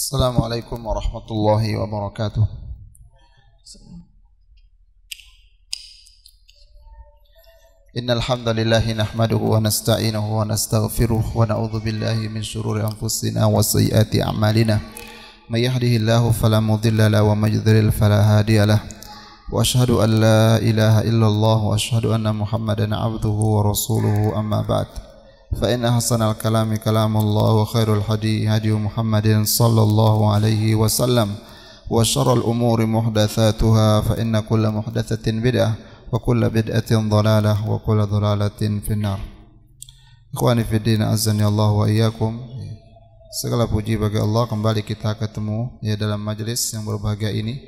السلام عليكم ورحمة الله وبركاته. إن الحمد لله نحمده ونستعينه ونستغفره ونعوذ بالله من شرور أنفسنا وسيئات أعمالنا. من يهده الله فلا مضل له ومن يضلل فلا هادي له. وأشهد أن لا إله إلا الله وأشهد أن محمدا عبده ورسوله أما بعد. فإن أحسن الكلام كلام الله وخير الهدي هدي محمد صلى الله عليه وسلم وشر الأمور محدثاتها فإن كل محدثة بدعة وكل بدعة ضلالة وكل ضلالة في النار Ikhwani fi din azani Allah wa iyyakum. Segala puji bagi Allah kembali kita ketemu ya dalam majelis yang berbahagia ini.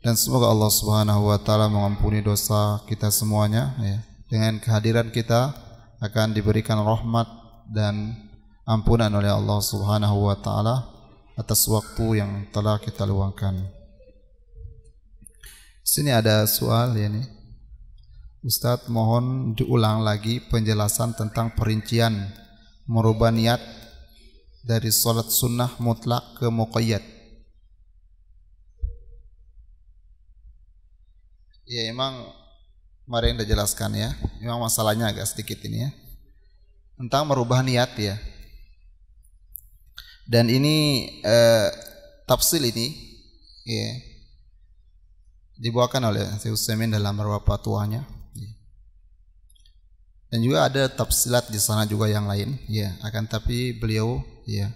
Dan semoga Allah Subhanahu wa taala mengampuni dosa kita semuanya ya. Dengan kehadiran kita akan diberikan rahmat dan ampunan oleh Allah Subhanahu wa taala atas waktu yang telah kita luangkan. Sini ada soal ya nih. Ustadz mohon diulang lagi penjelasan tentang perincian merubah niat dari sholat sunnah mutlak ke muqayyad. Ya emang kemarin udah jelaskan ya. Memang masalahnya agak sedikit ini ya. Tentang merubah niat ya. Dan ini eh, tafsil ini ya, dibawakan oleh Syekh Utsaimin dalam beberapa fatwanya. Ya. Dan juga ada tafsilat di sana juga yang lain ya. Akan tapi beliau ya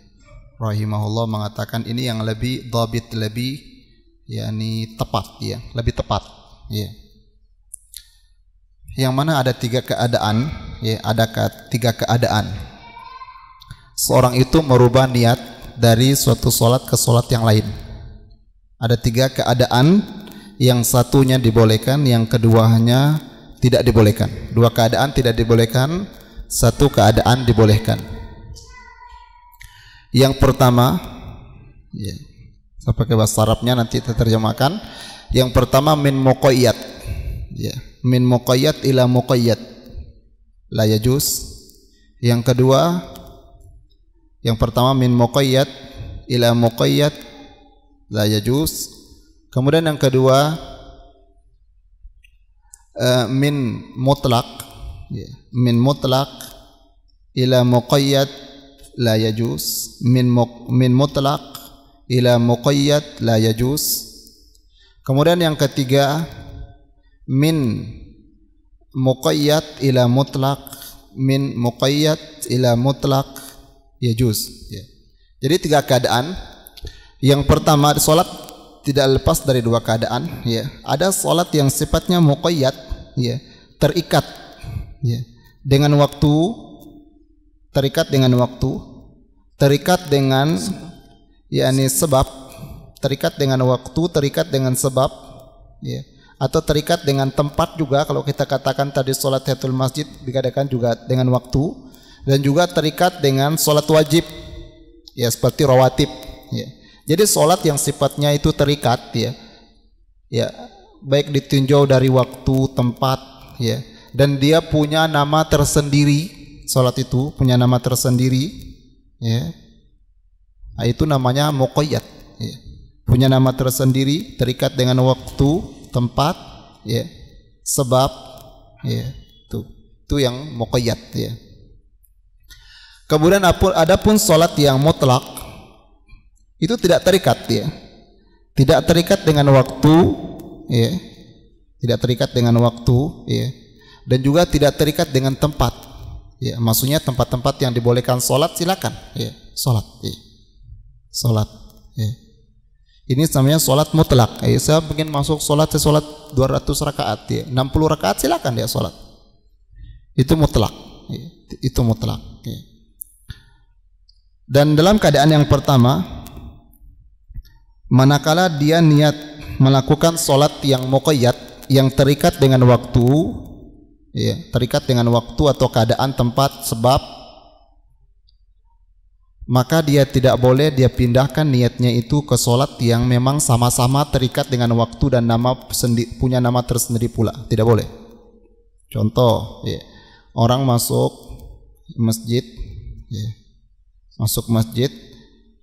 rahimahullah mengatakan ini yang lebih dhabit lebih yakni tepat ya, lebih tepat ya. Yang mana ada tiga keadaan ya, ada tiga keadaan. Seorang itu merubah niat dari suatu solat ke solat yang lain. Ada tiga keadaan, yang satunya dibolehkan, yang keduanya tidak dibolehkan. Dua keadaan tidak dibolehkan, satu keadaan dibolehkan. Yang pertama, ya, saya pakai bahasa Arabnya nanti terjemahkan. Yang pertama min muqayyad. Ya, min muqayyad ila muqayyad. La yajuz. Yang kedua, yang pertama min muqayyad ila muqayyad la yajuz. Kemudian yang kedua uh, min mutlaq ya. min mutlaq ila muqayyad la yajuz min mu, min mutlaq ila muqayyad la yajuz kemudian yang ketiga min muqayyad ila mutlaq min muqayyad ila mutlaq yajuz ya. jadi tiga keadaan. Yang pertama salat tidak lepas dari dua keadaan ya. Ada salat yang sifatnya muqayyad ya terikat ya. Dengan waktu terikat dengan waktu terikat dengan yakni sebab terikat dengan waktu terikat dengan sebab ya atau terikat dengan tempat juga kalau kita katakan tadi salat tahiyatul masjid dikatakan juga dengan waktu dan juga terikat dengan salat wajib ya seperti rawatib ya jadi solat yang sifatnya itu terikat ya, ya baik ditinjau dari waktu, tempat, ya, dan dia punya nama tersendiri. Solat itu punya nama tersendiri, ya. Nah, itu namanya muqayyad. Ya. Punya nama tersendiri, terikat dengan waktu, tempat, ya, sebab, ya, itu itu yang muqayyad. Ya. Kemudian ada pun solat yang mutlak itu tidak terikat ya tidak terikat dengan waktu ya tidak terikat dengan waktu ya dan juga tidak terikat dengan tempat ya maksudnya tempat-tempat yang dibolehkan sholat silakan ya sholat ya. sholat ya. Ini namanya sholat mutlak ya, saya ingin masuk sholat saya sholat 200 rakaat ya 60 rakaat silakan dia sholat itu mutlak ya. itu mutlak ya. dan dalam keadaan yang pertama manakala dia niat melakukan solat yang muqayyad yang terikat dengan waktu ya, terikat dengan waktu atau keadaan tempat sebab maka dia tidak boleh dia pindahkan niatnya itu ke solat yang memang sama-sama terikat dengan waktu dan nama punya nama tersendiri pula. Tidak boleh. Contoh ya, orang masuk masjid ya, masuk masjid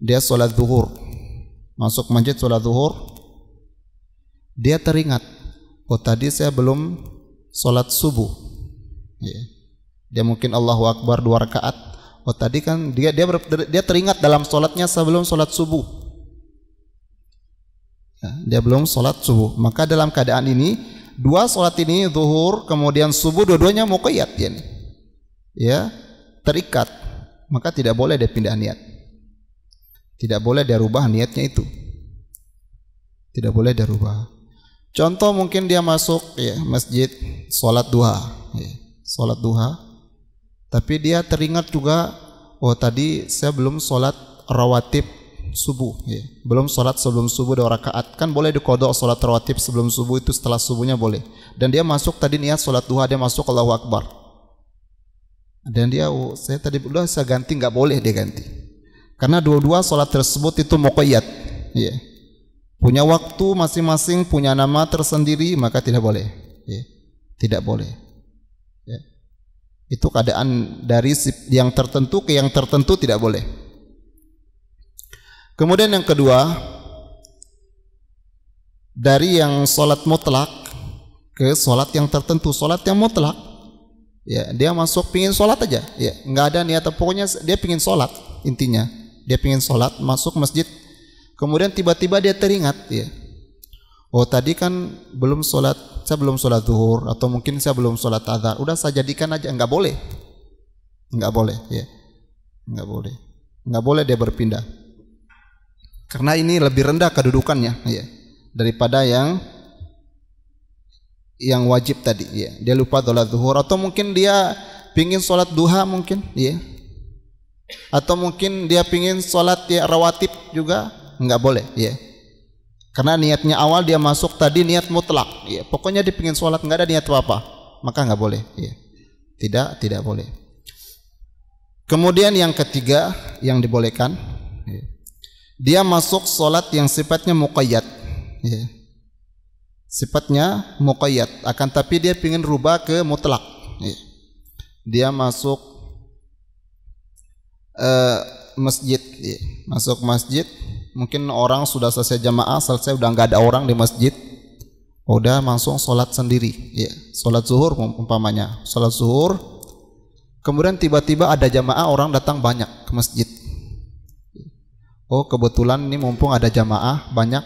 dia sholat zuhur. Masuk masjid sholat zuhur dia teringat oh tadi saya belum sholat subuh. Ya. dia mungkin Allahu Akbar dua rakaat oh tadi kan dia dia dia teringat dalam sholatnya sebelum sholat subuh. Ya, dia belum sholat subuh. Maka dalam keadaan ini dua sholat ini zuhur kemudian subuh dua-duanya muqayyad ya, ya terikat. Maka tidak boleh dia pindah niat. Tidak boleh dia rubah niatnya itu. Tidak boleh dia rubah. Contoh mungkin dia masuk ya masjid sholat duha, ya, sholat duha, tapi dia teringat juga, oh tadi saya belum sholat rawatib subuh, ya. belum sholat sebelum subuh dua rakaat, kan boleh dikodok sholat rawatib sebelum subuh itu setelah subuhnya boleh. Dan dia masuk tadi niat sholat duha dia masuk Allahu Akbar. Dan dia, oh saya tadi udah saya ganti nggak boleh dia ganti. Karena dua-dua sholat tersebut itu muqayyad. Ya. Punya waktu masing-masing, punya nama tersendiri, maka tidak boleh. Ya. Tidak boleh. Itu keadaan dari yang tertentu ke yang tertentu tidak boleh. Kemudian yang kedua, dari yang sholat mutlak ke sholat yang tertentu, sholat yang mutlak, ya dia masuk pingin sholat aja, ya nggak ada niat, pokoknya dia pingin sholat intinya. Dia pengen sholat masuk masjid. Kemudian tiba-tiba dia teringat ya oh tadi kan belum sholat saya belum sholat zuhur atau mungkin saya belum sholat azhar. Udah saya jadikan aja nggak boleh. Nggak boleh ya. Nggak boleh. Nggak boleh dia berpindah. Karena ini lebih rendah kedudukannya ya. Daripada yang yang wajib tadi ya. Dia lupa sholat zuhur atau mungkin dia pingin sholat duha mungkin ya. Atau mungkin dia pingin sholat ya rawatib juga nggak boleh ya karena niatnya awal dia masuk tadi niat mutlak ya pokoknya dia pingin sholat nggak ada niat apa apa maka nggak boleh ya tidak tidak boleh kemudian yang ketiga yang dibolehkan ya. dia masuk sholat yang sifatnya muqayyad ya. sifatnya muqayyad akan tapi dia pingin rubah ke mutlak ya. dia masuk uh, masjid ya. masuk masjid mungkin orang sudah selesai jamaah selesai udah nggak ada orang di masjid udah langsung sholat sendiri ya. Sholat zuhur umpamanya. Sholat zuhur kemudian tiba-tiba ada jamaah orang datang banyak ke masjid. Oh kebetulan ini mumpung ada jamaah banyak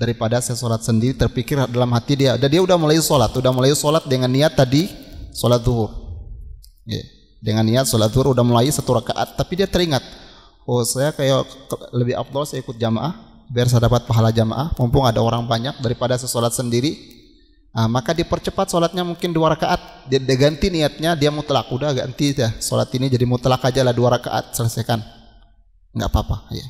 daripada saya sholat sendiri terpikir dalam hati dia dan dia udah mulai sholat udah mulai sholat dengan niat tadi sholat zuhur. Ya dengan niat sholat zuhur udah mulai satu rakaat tapi dia teringat oh saya kayak lebih afdol saya ikut jamaah biar saya dapat pahala jamaah. Mumpung ada orang banyak daripada saya sholat sendiri. Nah, maka dipercepat sholatnya mungkin dua rakaat. Dia, dia ganti niatnya dia mutlak. Udah ganti ya sholat ini jadi mutlak aja lah dua rakaat. Selesaikan. Nggak apa-apa. Ya.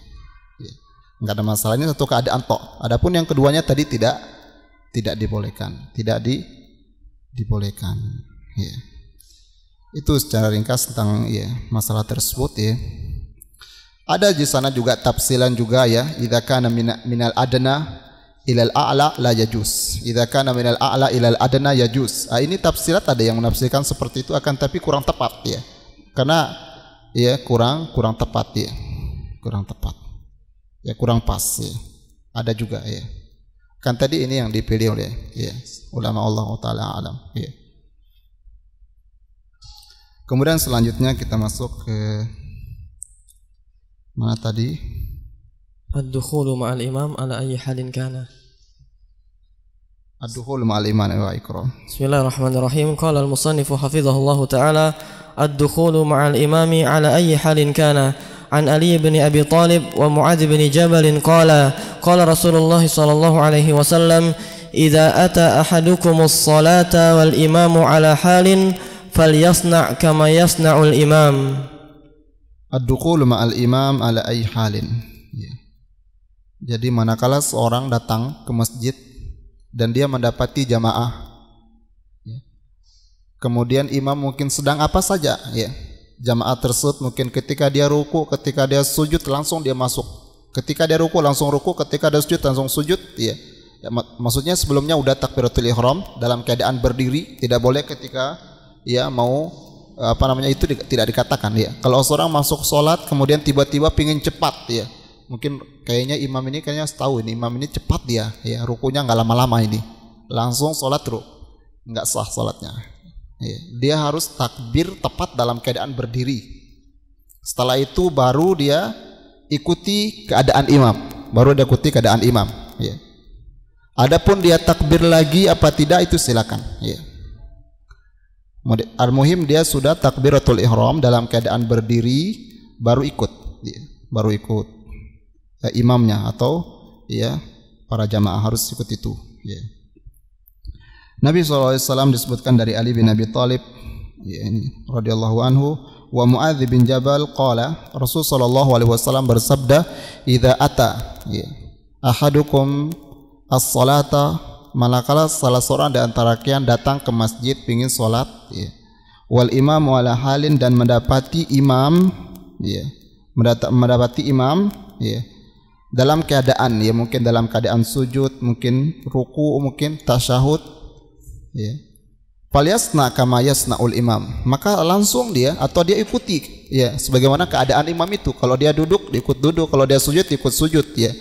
ya nggak ada masalahnya satu keadaan tok. Adapun yang keduanya tadi tidak tidak dibolehkan. Tidak di dibolehkan. Ya itu secara ringkas tentang ya masalah tersebut ya. Ada di sana juga tafsilan juga ya, idza kana minal adna ilal a'la la yajuz. Idza kana minal a'la ilal adna yajuz. Ah, ini tafsirat ada yang menafsirkan seperti itu akan tapi kurang tepat ya. Karena ya kurang kurang tepat ya. Kurang tepat. Ya kurang pas ya. Ada juga ya. Kan tadi ini yang dipilih oleh ya ulama Allah taala alam ya. Kemudian selanjutnya kita masuk ke Mana tadi? Ad-dukhulu ma'al imam ala ayyi halin kana. الدخول مع ma'al imam بسم الله الرحمن الرحيم قال المصنف حفظه الله تعالى الدخول مع الإمام على أي حال كان عن علي بن أبي طالب ومعاذ بن جبل قال قال رسول الله صلى الله عليه وسلم إذا أتى أحدكم الصلاة والإمام على حال فليصنع كما يصنع الإمام ad-dukhul ma'al imam ala ay halin ya. jadi manakala seorang datang ke masjid dan dia mendapati jamaah ya. kemudian imam mungkin sedang apa saja ya jamaah tersebut mungkin ketika dia ruku ketika dia sujud langsung dia masuk ketika dia ruku langsung ruku ketika dia sujud langsung sujud ya Ya, mak maksudnya sebelumnya udah takbiratul ihram dalam keadaan berdiri tidak boleh ketika ya mau apa namanya itu tidak dikatakan ya. Kalau seorang masuk sholat kemudian tiba-tiba pingin cepat ya, mungkin kayaknya imam ini kayaknya tahu ini imam ini cepat dia ya. Rukunya nggak lama-lama ini. Langsung sholat terus nggak sah sholatnya. Ya. dia harus takbir tepat dalam keadaan berdiri. Setelah itu baru dia ikuti keadaan imam. Baru dia ikuti keadaan imam ya. Adapun dia takbir lagi apa tidak itu silakan ya Al-Muhim dia sudah takbiratul ihram dalam keadaan berdiri baru ikut ya. baru ikut ya, imamnya atau ya para jamaah harus ikut itu ya. Nabi SAW disebutkan dari Ali bin Abi Thalib ya ini radhiyallahu anhu wa Muadz bin Jabal qala Rasul sallallahu alaihi wasallam bersabda idza ata ya ahadukum as-salata manakala salah seorang di antara kalian datang ke masjid ingin salat ya. Wal imam wala halin dan mendapati imam ya. Mendapati imam ya. Dalam keadaan ya mungkin dalam keadaan sujud mungkin ruku mungkin tasyahud ya. Falyasna kama yasnaul imam. Maka langsung dia atau dia ikuti ya sebagaimana keadaan imam itu. Kalau dia duduk dia ikut duduk. Kalau dia sujud ikut sujud ya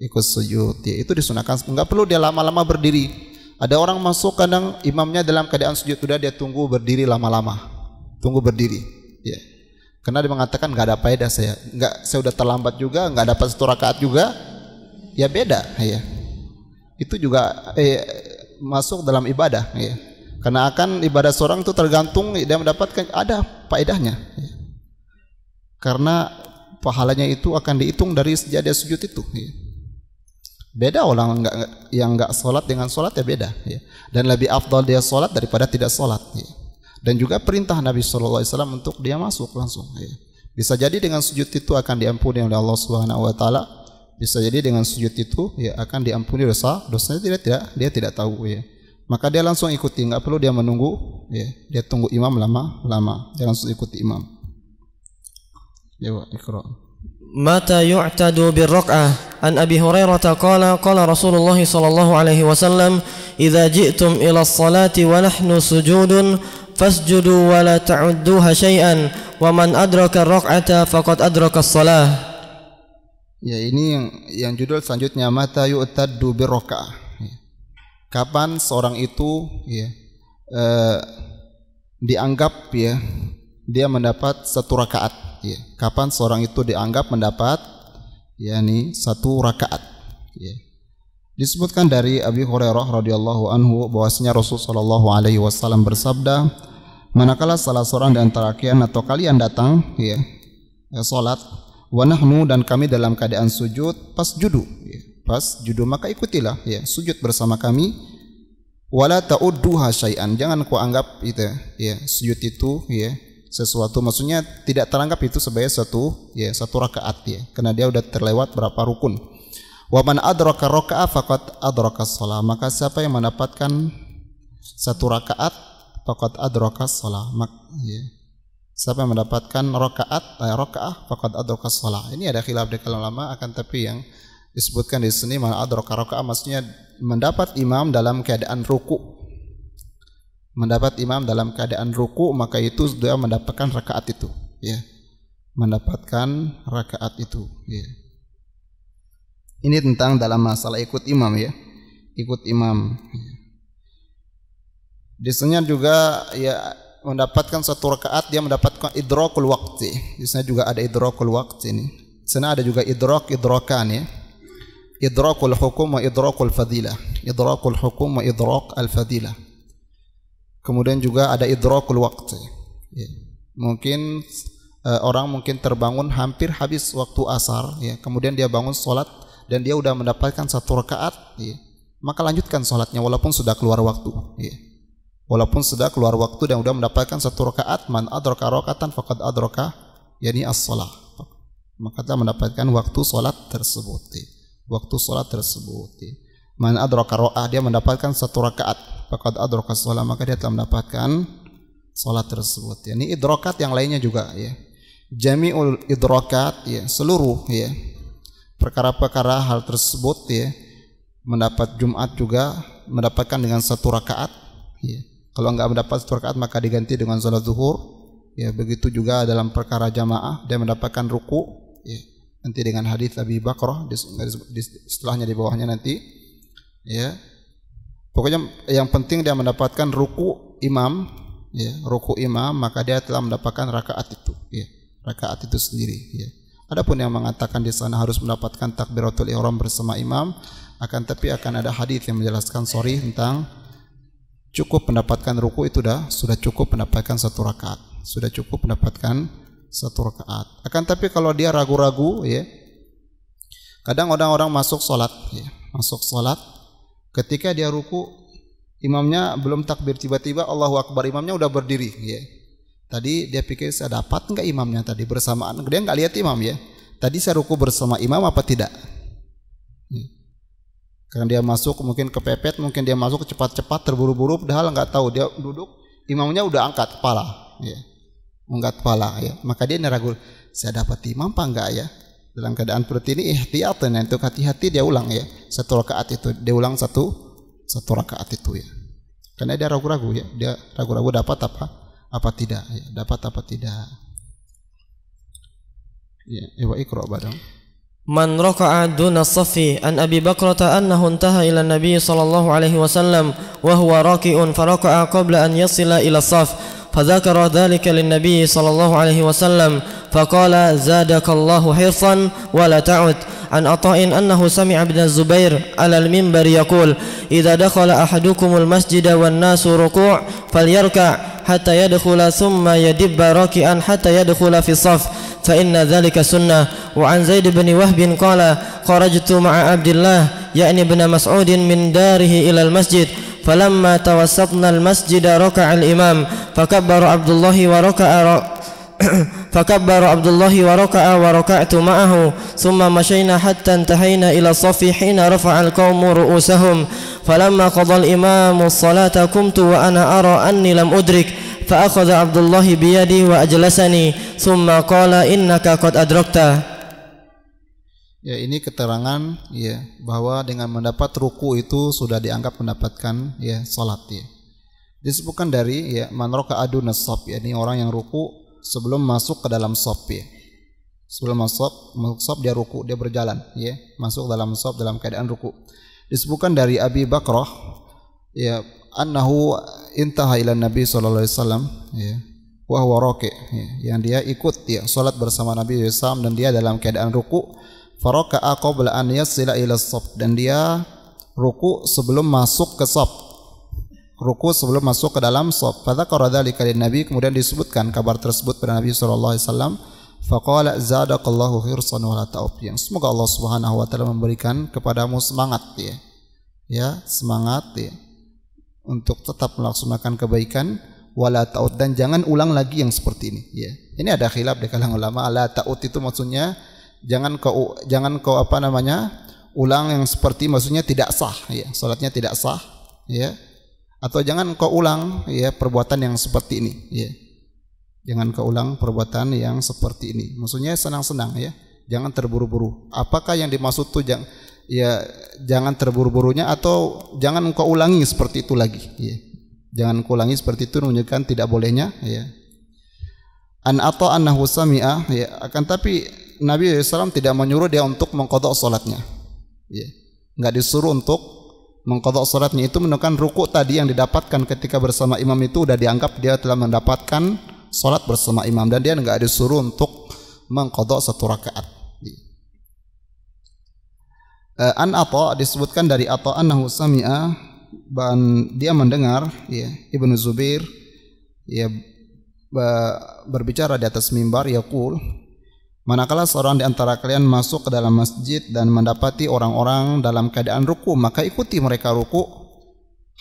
ikut sujud. Ya itu disunahkan. Nggak perlu dia lama-lama berdiri. Ada orang masuk kadang imamnya dalam keadaan sujud sudah dia tunggu berdiri lama-lama. Tunggu berdiri. Ya karena dia mengatakan nggak ada faedah saya. Nggak saya udah terlambat juga nggak dapat satu rakaat juga ya beda. Ya itu juga eh, masuk dalam ibadah. Ya karena akan ibadah seorang itu tergantung dia mendapatkan ada faedahnya. Ya. karena pahalanya itu akan dihitung dari sejak dia sujud itu. Ya. Beda orang enggak, yang enggak sholat dengan sholat ya beda. Ya. Dan lebih afdal dia sholat daripada tidak sholat. Ya. Dan juga perintah Nabi Shallallahu Alaihi Wasallam untuk dia masuk langsung. Ya. Bisa jadi dengan sujud itu akan diampuni oleh Allah Subhanahu Wa Taala. Bisa jadi dengan sujud itu ya akan diampuni dosa. Dosanya tidak tidak dia tidak tahu ya. Maka dia langsung ikuti, nggak perlu dia menunggu. Ya. Dia tunggu imam lama-lama. Dia langsung ikuti imam. Ya, ikra. Mata yu'tadu rokaah عن أبي هريرة قال قال رسول الله صلى الله عليه وسلم إذا جئتم إلى الصلاة ونحن سجود فاسجدوا ولا تعدوها شيئا ومن أدرك الركعة فقد أدرك الصلاة Ya ini yang yang judul selanjutnya mata yu'taddu birrakaah. Kapan seorang itu ya eh, dianggap ya dia mendapat satu rakaat ya, kapan seorang itu dianggap mendapat yakni satu rakaat. Ya. disebutkan dari Abi Hurairah radhiyallahu anhu bahwasanya Rasul sallallahu alaihi wasallam bersabda manakala salah seorang di antara kalian atau kalian datang ya, ya salat wa nahnu dan kami dalam keadaan sujud pas judu ya, pas judu maka ikutilah ya sujud bersama kami. Wala ta'udduha syai'an. Jangan kau anggap itu ya sujud itu ya sesuatu. Maksudnya tidak teranggap itu sebagai satu ya satu rakaat ya. Karena dia udah terlewat berapa rukun. Wa man adraka raka'a faqad adraka shalah. Maka siapa yang mendapatkan satu rakaat faqad adraka shalah. Ya. Siapa yang mendapatkan rakaat eh, rakaah faqad adraka shalah. Ini ada khilaf di kalangan ulama akan tapi yang disebutkan di sini man adraka rakaah. Maksudnya mendapat imam dalam keadaan ruku mendapat imam dalam keadaan ruku maka itu sudah mendapatkan rakaat itu ya mendapatkan rakaat itu ya ini tentang dalam masalah ikut imam ya ikut imam Biasanya juga ya mendapatkan satu rakaat dia mendapatkan idrakul waqti. Di sana juga ada idrakul waqti ini. Sana ada juga idrak idrakan ya. Idrakul hukum wa idrakul fadilah. Idrakul hukum wa idrak al fadilah. Kemudian juga ada idrakul waktu. Ya. Mungkin uh, orang mungkin terbangun hampir habis waktu asar, ya. Kemudian dia bangun sholat dan dia sudah mendapatkan satu rakaat, ya. Maka lanjutkan sholatnya walaupun sudah keluar waktu. Ya. Walaupun sudah keluar waktu dan sudah mendapatkan satu rakaat, man adraka rakaatan faqad adraka yani as-shalah. Maka telah mendapatkan waktu sholat tersebut. Ya. Waktu sholat tersebut. Ya. Man adraka ra'ah dia mendapatkan satu rakaat faqad adraka shalah maka dia telah mendapatkan salat tersebut. Ya, ini idrokat yang lainnya juga ya. Jami'ul idrokat ya, seluruh ya. Perkara-perkara hal tersebut ya mendapat Jumat juga mendapatkan dengan satu rakaat ya. Kalau enggak mendapat satu rakaat maka diganti dengan salat zuhur ya begitu juga dalam perkara jamaah dia mendapatkan ruku ya. nanti dengan hadis Abi Bakrah setelahnya di bawahnya nanti ya pokoknya yang penting dia mendapatkan ruku imam ya ruku imam maka dia telah mendapatkan rakaat itu ya rakaat itu sendiri ya adapun yang mengatakan di sana harus mendapatkan takbiratul ihram bersama imam akan tapi akan ada hadis yang menjelaskan sorry tentang cukup mendapatkan ruku itu dah sudah cukup mendapatkan satu rakaat sudah cukup mendapatkan satu rakaat. Akan tapi kalau dia ragu-ragu ya, kadang orang-orang masuk sholat, ya, masuk sholat, ketika dia ruku, imamnya belum takbir tiba-tiba Allahu Akbar imamnya udah berdiri, ya. Tadi dia pikir saya dapat nggak imamnya tadi bersamaan, dia nggak lihat imam ya. Tadi saya ruku bersama imam apa tidak? Ya. Karena dia masuk mungkin kepepet, mungkin dia masuk cepat-cepat terburu-buru, padahal nggak tahu dia duduk, imamnya udah angkat kepala. Ya mengangkat kepala ya maka dia ragu saya dapat imam apa enggak ya dalam keadaan seperti ini ihtiyatan untuk hati-hati dia ulang ya. Satu rakaat itu dia ulang satu satu rakaat itu ya. Karena dia ragu-ragu ya. Dia ragu-ragu dapat apa apa tidak ya. Dapat apa tidak. Ya, ya iwa ikra badang Man raka'a duna safi an Abi Bakrata annahu intaha ila Nabi sallallahu alaihi wasallam wa huwa raki'un faraka'a qabla an yasila ila saf. فذكر ذلك للنبي صلى الله عليه وسلم فقال زادك الله حرصا ولا تعد. عن عطاء أنه سمع ابن الزبير على المنبر يقول إذا دخل أحدكم المسجد والناس ركوع فليركع حتى يدخل ثم يدب راكعا حتى يدخل في الصف فإن ذلك سنة. وعن زيد بن وهب قال خرجت مع عبد الله يعني ابن مسعود من داره إلى المسجد فلما توسطنا المسجد ركع الإمام فكبر عبد الله وركع فكبر عبد الله وركع وركعت معه ثم مشينا حتى انتهينا إلى الصف حين رفع القوم رؤوسهم. فلما قضى الإمام الصلاة قمت وأنا أرى أني لم أدرك فأخذ عبد الله بيدي وأجلسني ثم قال إنك قد أدركت. Ya ini keterangan ya bahwa dengan mendapat ruku itu sudah dianggap mendapatkan ya salat ya. Disebutkan dari ya man adu nasab ya ini orang yang ruku sebelum masuk ke dalam sop ya. Sebelum masuk masuk sop dia ruku dia berjalan ya masuk dalam sop dalam keadaan ruku. Disebutkan dari Abi Bakrah ya annahu intaha ila Nabi sallallahu alaihi wasallam ya wa huwa ya, yang dia ikut ya salat bersama Nabi SAW dan dia dalam keadaan ruku faraka'a qabla an yasila ila saf dan dia ruku sebelum masuk ke saf ruku sebelum masuk ke dalam saf fadzakara dzalika nabi. Kemudian disebutkan kabar tersebut pada Nabi sallallahu alaihi wasallam. Faqala zadaqallahu hirsan wa yang semoga Allah Subhanahu wa taala memberikan kepadamu semangat ya. Ya semangat ya. Untuk tetap melaksanakan kebaikan wala ta'ud. Dan jangan ulang lagi yang seperti ini ya. Ini ada khilaf di kalangan ulama la ta'ud itu maksudnya jangan kau jangan kau apa namanya ulang yang seperti maksudnya tidak sah ya salatnya tidak sah ya atau jangan kau ulang ya perbuatan yang seperti ini ya jangan kau ulang perbuatan yang seperti ini. Maksudnya senang-senang ya jangan terburu-buru. Apakah yang dimaksud tuh jangan ya jangan terburu-burunya atau jangan kau ulangi seperti itu lagi ya jangan kau ulangi seperti itu menunjukkan tidak bolehnya ya an atau sami'a ya akan tapi Nabi SAW tidak menyuruh dia untuk mengkodok sholatnya. Ya. Nggak disuruh untuk mengkodok sholatnya itu menunjukkan ruku tadi yang didapatkan ketika bersama imam itu sudah dianggap dia telah mendapatkan sholat bersama imam dan dia nggak disuruh untuk mengkodok satu rakaat. Ya. An atau disebutkan dari atau annahu sami'a dan dia mendengar ya Ibnu Zubair ya berbicara di atas mimbar yaqul Manakala seorang di antara kalian masuk ke dalam masjid dan mendapati orang-orang dalam keadaan ruku, maka ikuti mereka ruku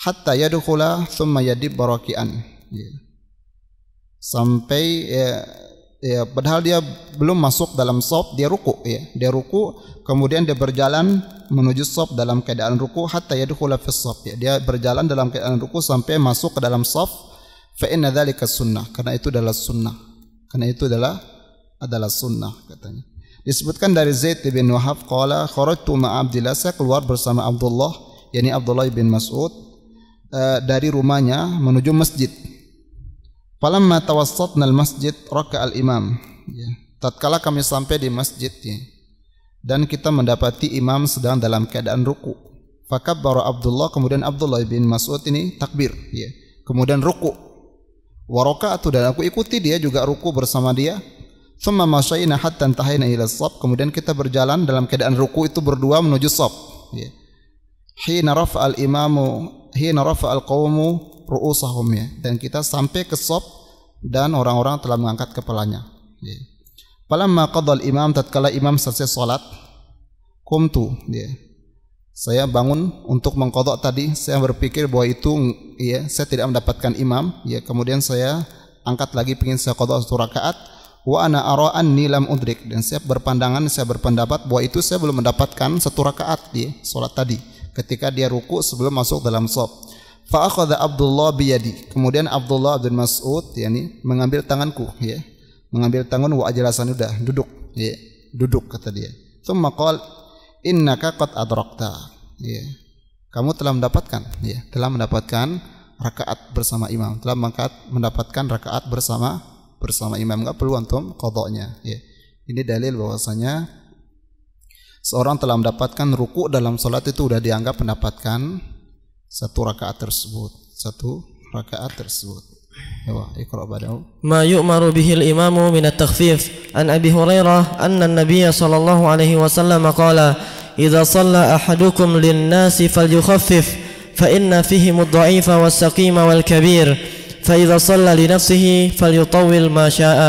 hatta yadkhula thumma yadib barakian. Ya. Sampai ya, ya padahal dia belum masuk dalam sop, dia ruku ya. Dia ruku, kemudian dia berjalan menuju sop dalam keadaan ruku hatta yadkhula fi sop ya. Dia berjalan dalam keadaan ruku sampai masuk ke dalam sop. Fa inna sunnah, karena itu adalah sunnah. Karena itu adalah adalah sunnah katanya. Disebutkan dari Zaid bin Wahab qala kharajtu ma Abdullah saya keluar bersama Abdullah yakni Abdullah bin Mas'ud uh, dari rumahnya menuju masjid. Falamma tawassatna al-masjid raka al-imam. Ya. Tatkala kami sampai di masjid ya. dan kita mendapati imam sedang dalam keadaan ruku. Fakabbara Abdullah kemudian Abdullah bin Mas'ud ini takbir ya. Kemudian ruku. Waroka'atu dan aku ikuti dia juga ruku bersama dia. Thumma masyayna hatta intahayna ila shaf. Kemudian kita berjalan dalam keadaan ruku itu berdua menuju shaf. Ya. Hina rafa al-imamu hina rafa al-qawmu ru'usahum ya. Dan kita sampai ke shaf dan orang-orang telah mengangkat kepalanya. Ya. Falamma qadal imam tatkala imam selesai salat kumtu ya. Saya bangun untuk mengkodok tadi saya berpikir bahwa itu ya saya tidak mendapatkan imam ya kemudian saya angkat lagi ingin saya kodok satu rakaat wa ana ara anni lam udrik. Dan saya berpandangan saya berpendapat bahwa itu saya belum mendapatkan satu rakaat ya salat tadi ketika dia ruku sebelum masuk dalam shaf fa akhadha Abdullah biyadi. Kemudian Abdullah bin Mas'ud yakni mengambil tanganku ya. Mengambil tangan wa ajlasan udah duduk ya. Duduk kata dia. Thumma qal innaka qad adrakta. Ya. Kamu telah mendapatkan ya telah mendapatkan rakaat bersama imam telah mendapatkan rakaat bersama bersama imam enggak perlu antum qadanya ya ini dalil bahwasanya seorang telah mendapatkan ruku dalam salat itu sudah dianggap mendapatkan satu rakaat tersebut satu rakaat tersebut اقرأ بعده ما يؤمر به الإمام من التخفيف عن أبي هريرة أن النبي صلى الله عليه وسلم قال إذا صلى أحدكم للناس فليخفف فإن فيهم الضعيف والسقيم والكبير فإذا صلى لنفسه فليطول ما شاء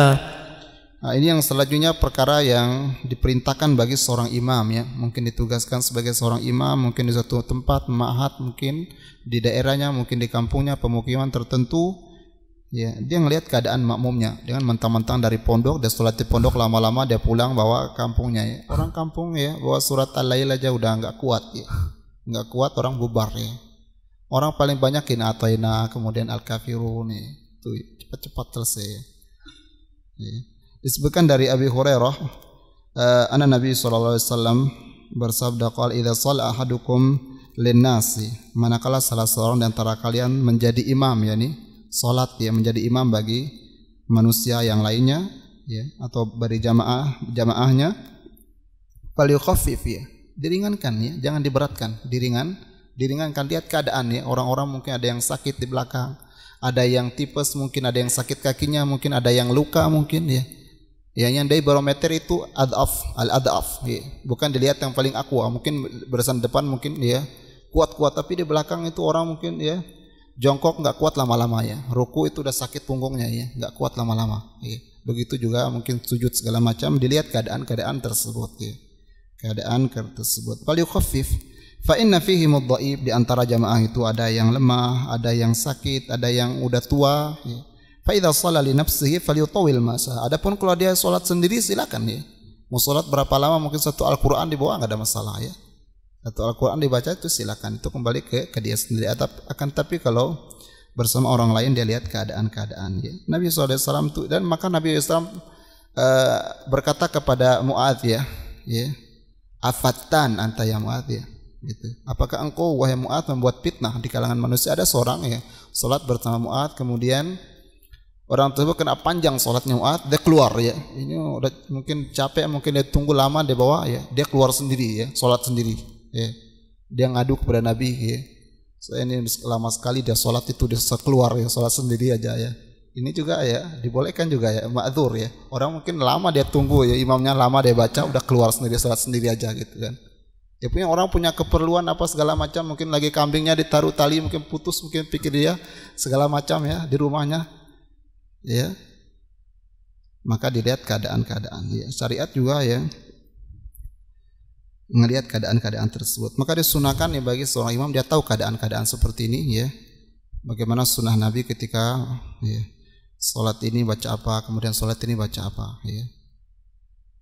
Nah, ini yang selanjutnya perkara yang diperintahkan bagi seorang imam ya. Mungkin ditugaskan sebagai seorang imam, mungkin di satu tempat, mahat, mungkin di daerahnya, mungkin di kampungnya, pemukiman tertentu Ya, dia ngelihat keadaan makmumnya. Dengan mentang-mentang dari pondok, dia sholat di pondok lama-lama dia pulang bawa kampungnya. Ya. Orang kampung ya bawa surat al-lail aja udah nggak kuat ya. Nggak kuat orang bubar ya. Orang paling banyak ini ataina kemudian al-kafirun. Itu cepat-cepat selesai ya. ya. Disebutkan dari Abi Hurairah uh, anak Nabi sallallahu alaihi bersabda qala idza shalla ahadukum linnasi manakala salah seorang di antara kalian menjadi imam yakni salat ya menjadi imam bagi manusia yang lainnya ya atau bagi jamaah jamaahnya falyukhaffif ya diringankan ya jangan diberatkan diringan diringankan lihat keadaan ya orang-orang mungkin ada yang sakit di belakang ada yang tipes mungkin ada yang sakit kakinya mungkin ada yang luka mungkin ya ya yang dari barometer itu adaf al adaf ya. bukan dilihat yang paling aqua mungkin barisan depan mungkin ya kuat-kuat tapi di belakang itu orang mungkin ya Jongkok nggak kuat lama-lama ya. Ruku itu udah sakit punggungnya ya, nggak kuat lama-lama. Ya. Begitu juga mungkin sujud segala macam dilihat keadaan-keadaan tersebut ya. Keadaan tersebut. Fal yukhaffif fa inna fihi mudhaif di antara jamaah itu ada yang lemah, ada yang sakit, ada yang udah tua ya. Fa idza shalla li nafsihi falyutawil masa. Adapun kalau dia salat sendiri silakan ya. Mau salat berapa lama mungkin satu Al-Qur'an dibawa nggak ada masalah ya atau Al-Quran dibaca itu silakan itu kembali ke, ke dia sendiri akan tapi kalau bersama orang lain dia lihat keadaan-keadaan ya. Nabi SAW itu dan maka Nabi SAW uh, berkata kepada Muadz ya ya afatan anta ya Muadz ya gitu. Apakah engkau wahai Muadz membuat fitnah di kalangan manusia ada seorang ya salat bersama Muadz kemudian orang tersebut kena panjang salatnya Muadz dia keluar ya ini udah mungkin capek mungkin dia tunggu lama di bawah ya dia keluar sendiri ya salat sendiri ya. dia ngadu kepada Nabi ya. saya ini lama sekali dia sholat itu dia keluar ya sholat sendiri aja ya ini juga ya dibolehkan juga ya ma'dzur ya orang mungkin lama dia tunggu ya imamnya lama dia baca udah keluar sendiri sholat sendiri aja gitu kan ya punya orang punya keperluan apa segala macam mungkin lagi kambingnya ditaruh tali mungkin putus mungkin pikir dia segala macam ya di rumahnya ya maka dilihat keadaan-keadaan ya syariat juga ya melihat keadaan-keadaan tersebut. Maka disunahkan ya bagi seorang imam dia tahu keadaan-keadaan seperti ini ya. Bagaimana sunnah Nabi ketika ya, sholat ini baca apa, kemudian sholat ini baca apa ya.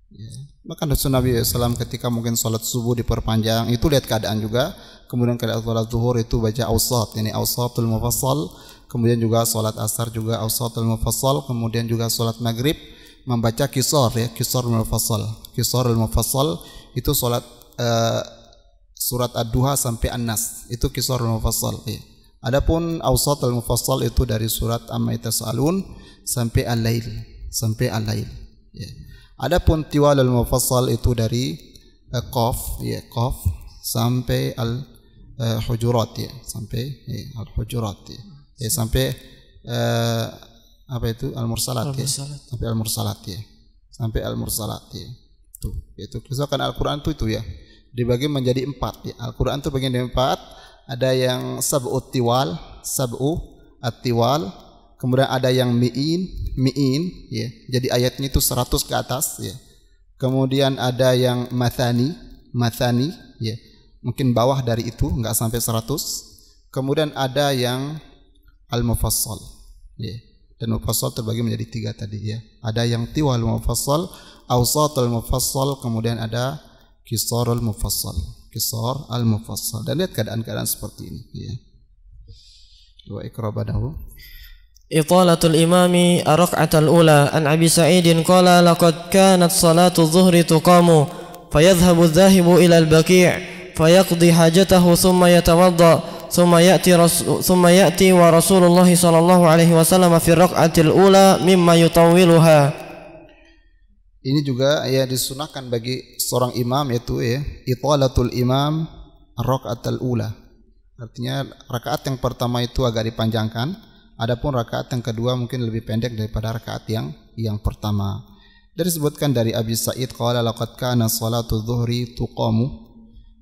Ya. Maka sunnah Nabi SAW ketika mungkin sholat subuh diperpanjang itu lihat keadaan juga. Kemudian keadaan sholat zuhur itu baca ausat, ini ausatul mufassal. Kemudian juga sholat asar juga ausatul mufassal. Kemudian juga sholat maghrib membaca kisar ya, kisar mufassal. Kisar mufassal itu sholat uh, surat Ad-Duha sampai An-Nas. Itu kisah mufassal. Ya. Adapun awsat al-mufassal itu dari surat Amma Yatasaalun sampai Al-Lail, sampai Al-Lail. Ya. Adapun tiwal al-mufassal itu dari uh, qaf ya qaf sampai al uh, hujurat ya sampai ya, al hujurat ya, ya sampai uh, apa itu? Al mursalat ya. Sampai al mursalat ya. Sampai al mursalat ya. Tuh itu. Misalkan Al-Qur'an itu itu ya. Dibagi menjadi empat ya. Al-Qur'an itu bagian dari empat. Ada yang sab'ut tiwal sab'u at-tiwal kemudian ada yang mi'in mi'in ya. Jadi ayatnya itu 100 ke atas ya. Kemudian ada yang mathani mathani ya. Mungkin bawah dari itu enggak sampai 100 kemudian ada yang al-mufassal ya. Dan mufassal terbagi menjadi tiga tadi ya. Ada yang tiwal mufassal awsatul mufassal kemudian ada kisarul mufassal kisar al mufassal dan lihat keadaan-keadaan seperti ini ya. Wa ikrabadahu إطالة الإمام الركعة الأولى عن أبي سعيد قال لقد كانت صلاة الظهر تقام فيذهب الذاهب إلى البكيع فيقضي حاجته ثم يتوضأ ثم يأتي رسول ثم يأتي ورسول الله صلى الله عليه وسلم في الركعة الأولى مما يطولها Ini juga ya disunahkan bagi seorang imam yaitu ya italatul imam rakaatul ula. Artinya rakaat yang pertama itu agak dipanjangkan Adapun rakaat yang kedua mungkin lebih pendek daripada rakaat yang yang pertama. Dan disebutkan dari Abi Sa'id qala laqad kana salatu dhuhri tuqamu.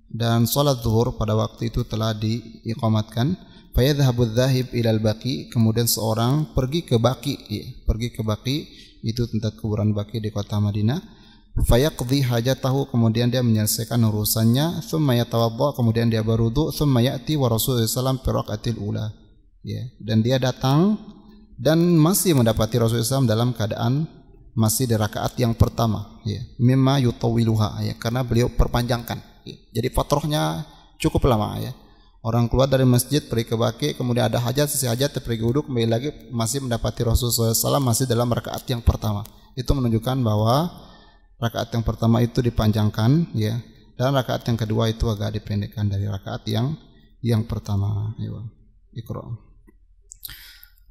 Dan salat zuhur pada waktu itu telah diiqamatkan. Fayadhhabu dhahib ilal baqi. Kemudian seorang pergi ke baqi. Ya, pergi ke baqi. Itu tempat kuburan baqi di kota Madinah. Fayaqdi hajatahu. Kemudian dia menyelesaikan urusannya. Thumma yatawadda. Kemudian dia berwudu. Thumma ya'ti wa Rasulullah sallallahu alaihi wasallam ula ya dan dia datang dan masih mendapati Rasulullah SAW dalam keadaan masih di rakaat yang pertama. Ya mimma yutawiluha ya karena beliau perpanjangkan. Ya. jadi fatrohnya cukup lama ya. Orang keluar dari masjid pergi ke baki kemudian ada hajat sisi hajat pergi wudhu kembali lagi masih mendapati Rasulullah SAW masih dalam rakaat yang pertama. Itu menunjukkan bahwa rakaat yang pertama itu dipanjangkan ya. Dan rakaat yang kedua itu agak dipendekkan dari rakaat yang yang pertama ya.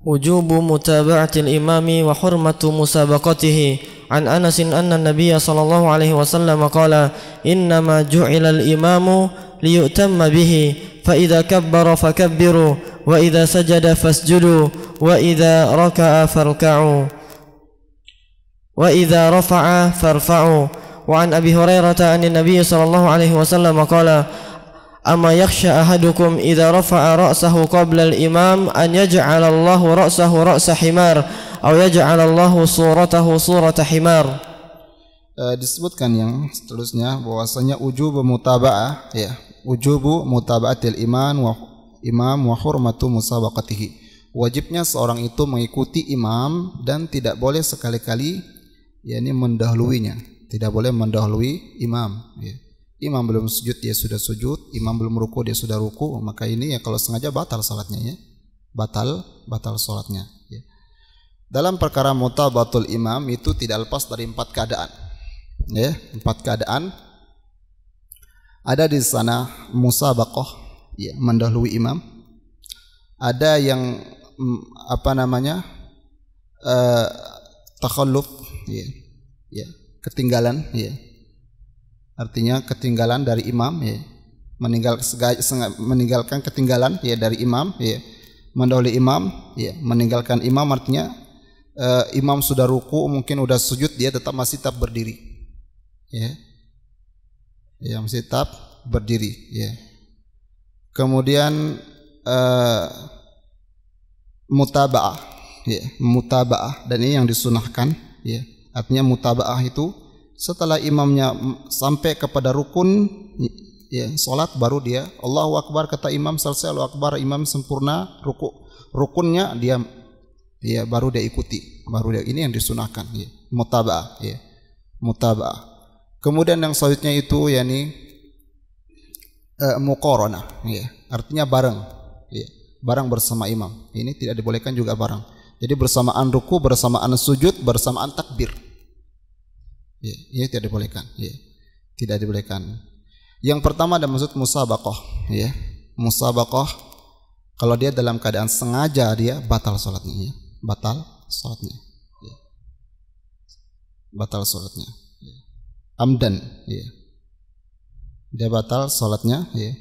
وجوب متابعة الإمام وحرمة مسابقته. عن أنس أن النبي صلى الله عليه وسلم قال إنما جعل الإمام ليؤتم به فإذا كبر فكبروا وإذا سجد فاسجدوا وإذا ركع فاركعوا وإذا رفع فارفعوا. وعن أبي هريرة عن النبي صلى الله عليه وسلم قال أما يخشى أحدكم إذا رفع رأسه قبل الإمام أن يجعل الله رأسه رأس حمار أو يجعل الله صورته صورة حمار uh, disebutkan yang seterusnya bahwasanya ujubu mutaba'ah ya ujubu mutaba'atil iman wa imam wa hurmatu musabaqatihi wajibnya seorang itu mengikuti imam dan tidak boleh sekali-kali yakni mendahuluinya tidak boleh mendahului imam ya imam belum sujud dia sudah sujud, imam belum ruku dia sudah ruku, maka ini ya kalau sengaja batal salatnya ya. Batal, batal salatnya ya. Dalam perkara mutabatul imam itu tidak lepas dari empat keadaan. Ya, empat keadaan. Ada di sana musabaqah ya, mendahului imam. Ada yang mm, apa namanya? Uh, takhalluf ya. Ya, ketinggalan ya artinya ketinggalan dari imam ya. Meninggal meninggalkan ketinggalan ya dari imam ya. Mendahului imam ya. Meninggalkan imam artinya uh, imam sudah ruku mungkin sudah sujud dia tetap masih tetap berdiri ya. Ya masih tetap berdiri ya. Kemudian uh, mutabaah ya. Mutabaah dan ini yang disunahkan ya. Artinya mutabaah itu setelah imamnya sampai kepada rukun ya salat baru dia Allahu akbar kata imam selesai Allahu akbar imam sempurna ruku rukunnya dia ya baru dia ikuti baru dia ini yang disunahkan ya mutaba'ah ya mutaba'ah. Kemudian yang selanjutnya itu yakni uh, muqaranah ya artinya bareng ya bareng bersama imam. Ini tidak dibolehkan juga bareng. Jadi bersamaan ruku bersamaan sujud bersamaan takbir Ya, ini tidak dibolehkan. Ya. Tidak dibolehkan. Yang pertama ada maksud musabaqah, ya. Musabaqah kalau dia dalam keadaan sengaja dia batal sholatnya, ya. Batal sholatnya. Ya. Batal sholatnya. Ya. Amdan, ya. dia batal salatnya ya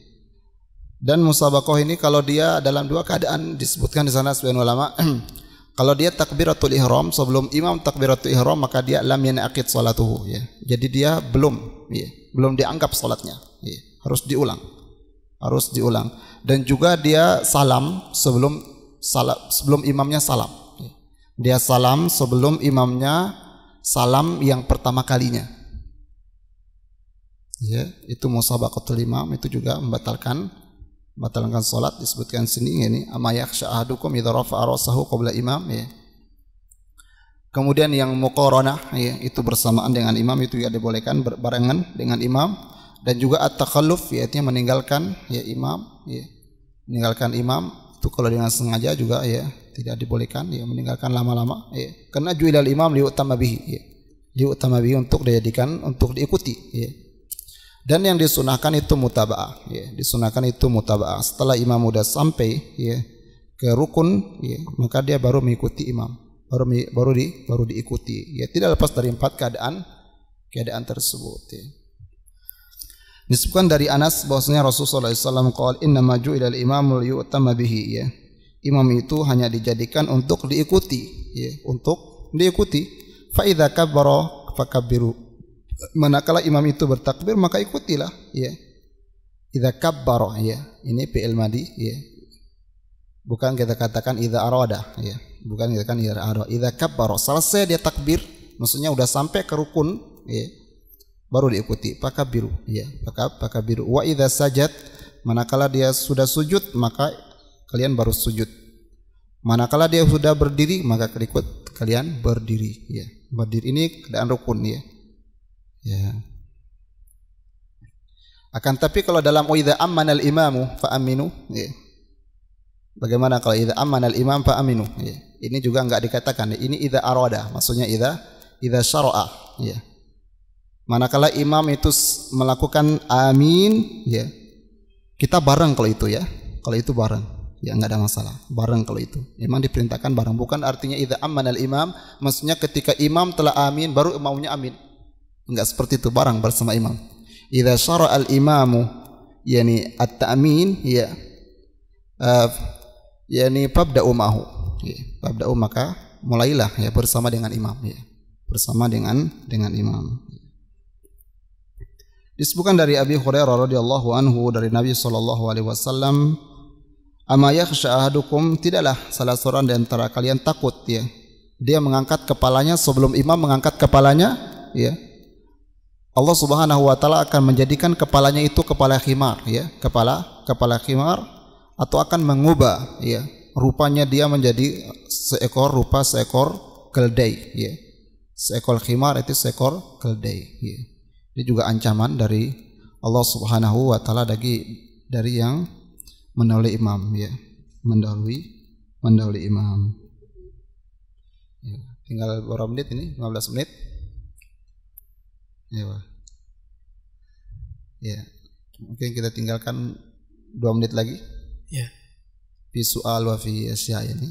dan musabakoh ini kalau dia dalam dua keadaan disebutkan di sana sebagian ulama kalau dia takbiratul ihram sebelum imam takbiratul ihram maka dia lam yanaqid salatuhu ya. Jadi dia belum ya. Belum dianggap salatnya ya. Harus diulang. Harus diulang. Dan juga dia salam sebelum salam sebelum imamnya salam ya. dia salam sebelum imamnya salam yang pertama kalinya. Ya itu musabaqatul imam itu juga membatalkan membatalkan salat disebutkan sini ini amayak syahadukum idza rafa'a rasahu qabla imam ya. Kemudian yang muqaranah ya itu bersamaan dengan imam itu ya dibolehkan berbarengan dengan imam. Dan juga at-takhalluf yaitu meninggalkan ya imam ya. Meninggalkan imam itu kalau dengan sengaja juga ya tidak dibolehkan ya meninggalkan lama-lama ya. Karena juilal imam liutama bihi ya. Liutama bihi untuk dijadikan untuk diikuti ya dan yang disunahkan itu mutabaah ya. Disunahkan itu mutabaah. Setelah imam sudah sampai ya ke rukun ya maka dia baru mengikuti imam. Baru baru di baru diikuti ya. Tidak lepas dari empat keadaan keadaan tersebut ya. Disebutkan dari Anas bahwasanya Rasulullah SAW qol inna maju ilal imamul yu'tama bihi ya. Imam itu hanya dijadikan untuk diikuti ya untuk diikuti. Fa idza kabbara fakabbiru manakala imam itu bertakbir maka ikutilah ya. Idza kabbara ya. Ini fi'il madi ya. Bukan kita katakan idza arada ya. Bukan kita katakan idza arada. Idza kabbara selesai dia takbir maksudnya udah sampai ke rukun ya. Baru diikuti biru ya. Maka biru wa idza sajad manakala dia sudah sujud maka kalian baru sujud. Manakala dia sudah berdiri maka ikut kalian berdiri ya. Berdiri ini keadaan rukun ya Ya. Akan tapi kalau dalam idza amana al-imamu fa aminu, ya. Bagaimana kalau idza amana al-imam fa aminu, ya. Ini juga enggak dikatakan, ini idza arada, maksudnya idza idza syara'a, ya. Manakala imam itu melakukan amin, ya. Kita bareng kalau itu ya. Kalau itu bareng, ya enggak ada masalah. Bareng kalau itu. Imam diperintahkan bareng, bukan artinya idza amana al-imam, maksudnya ketika imam telah amin baru imamnya amin. Enggak seperti itu barang bersama imam. Idza syara al imamu yani at-ta'min ya uh, yani fabda'u ma'hu. Ya, fabda'u maka mulailah ya bersama dengan imam ya. Bersama dengan dengan imam. Disebutkan dari Abi Hurairah radhiyallahu anhu dari Nabi sallallahu alaihi wasallam, "Ama yakhsha ahadukum tidaklah salah seorang di antara kalian takut ya. Dia mengangkat kepalanya sebelum imam mengangkat kepalanya ya Allah Subhanahu wa taala akan menjadikan kepalanya itu kepala khimar ya, kepala kepala khimar atau akan mengubah ya, rupanya dia menjadi seekor rupa seekor keledai ya. Seekor khimar itu seekor keledai ya. Ini juga ancaman dari Allah Subhanahu wa taala dari dari yang mendahului imam ya, mendahului mendahului imam. Ya, tinggal berapa menit ini? 15 menit. Ya, ya. Mungkin kita tinggalkan dua menit lagi. Ya. Fi soal wa fi asya ini.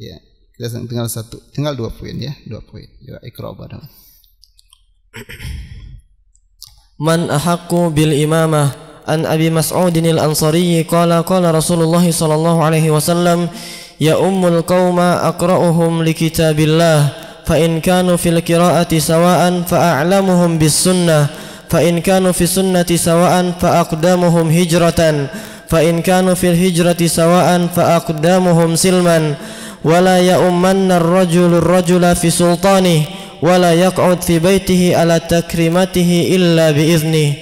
Ya, kita tinggal satu, tinggal dua poin ya, dua poin. Ya, ikra badal. Man ahaqqu bil imamah an Abi Mas'ud al-Ansari qala qala Rasulullah sallallahu alaihi wasallam ya ummul qauma aqra'uhum li kitabillah فإن كانوا في القراءة سواء فأعلمهم بالسنة فإن كانوا في السنة سواء فأقدمهم هجرة فإن كانوا في الهجرة سواء فأقدمهم سلما. ولا يؤمن الرجل الرجل في سلطانه ولا يقعد في بيته على تكريمته إلا بإذنه.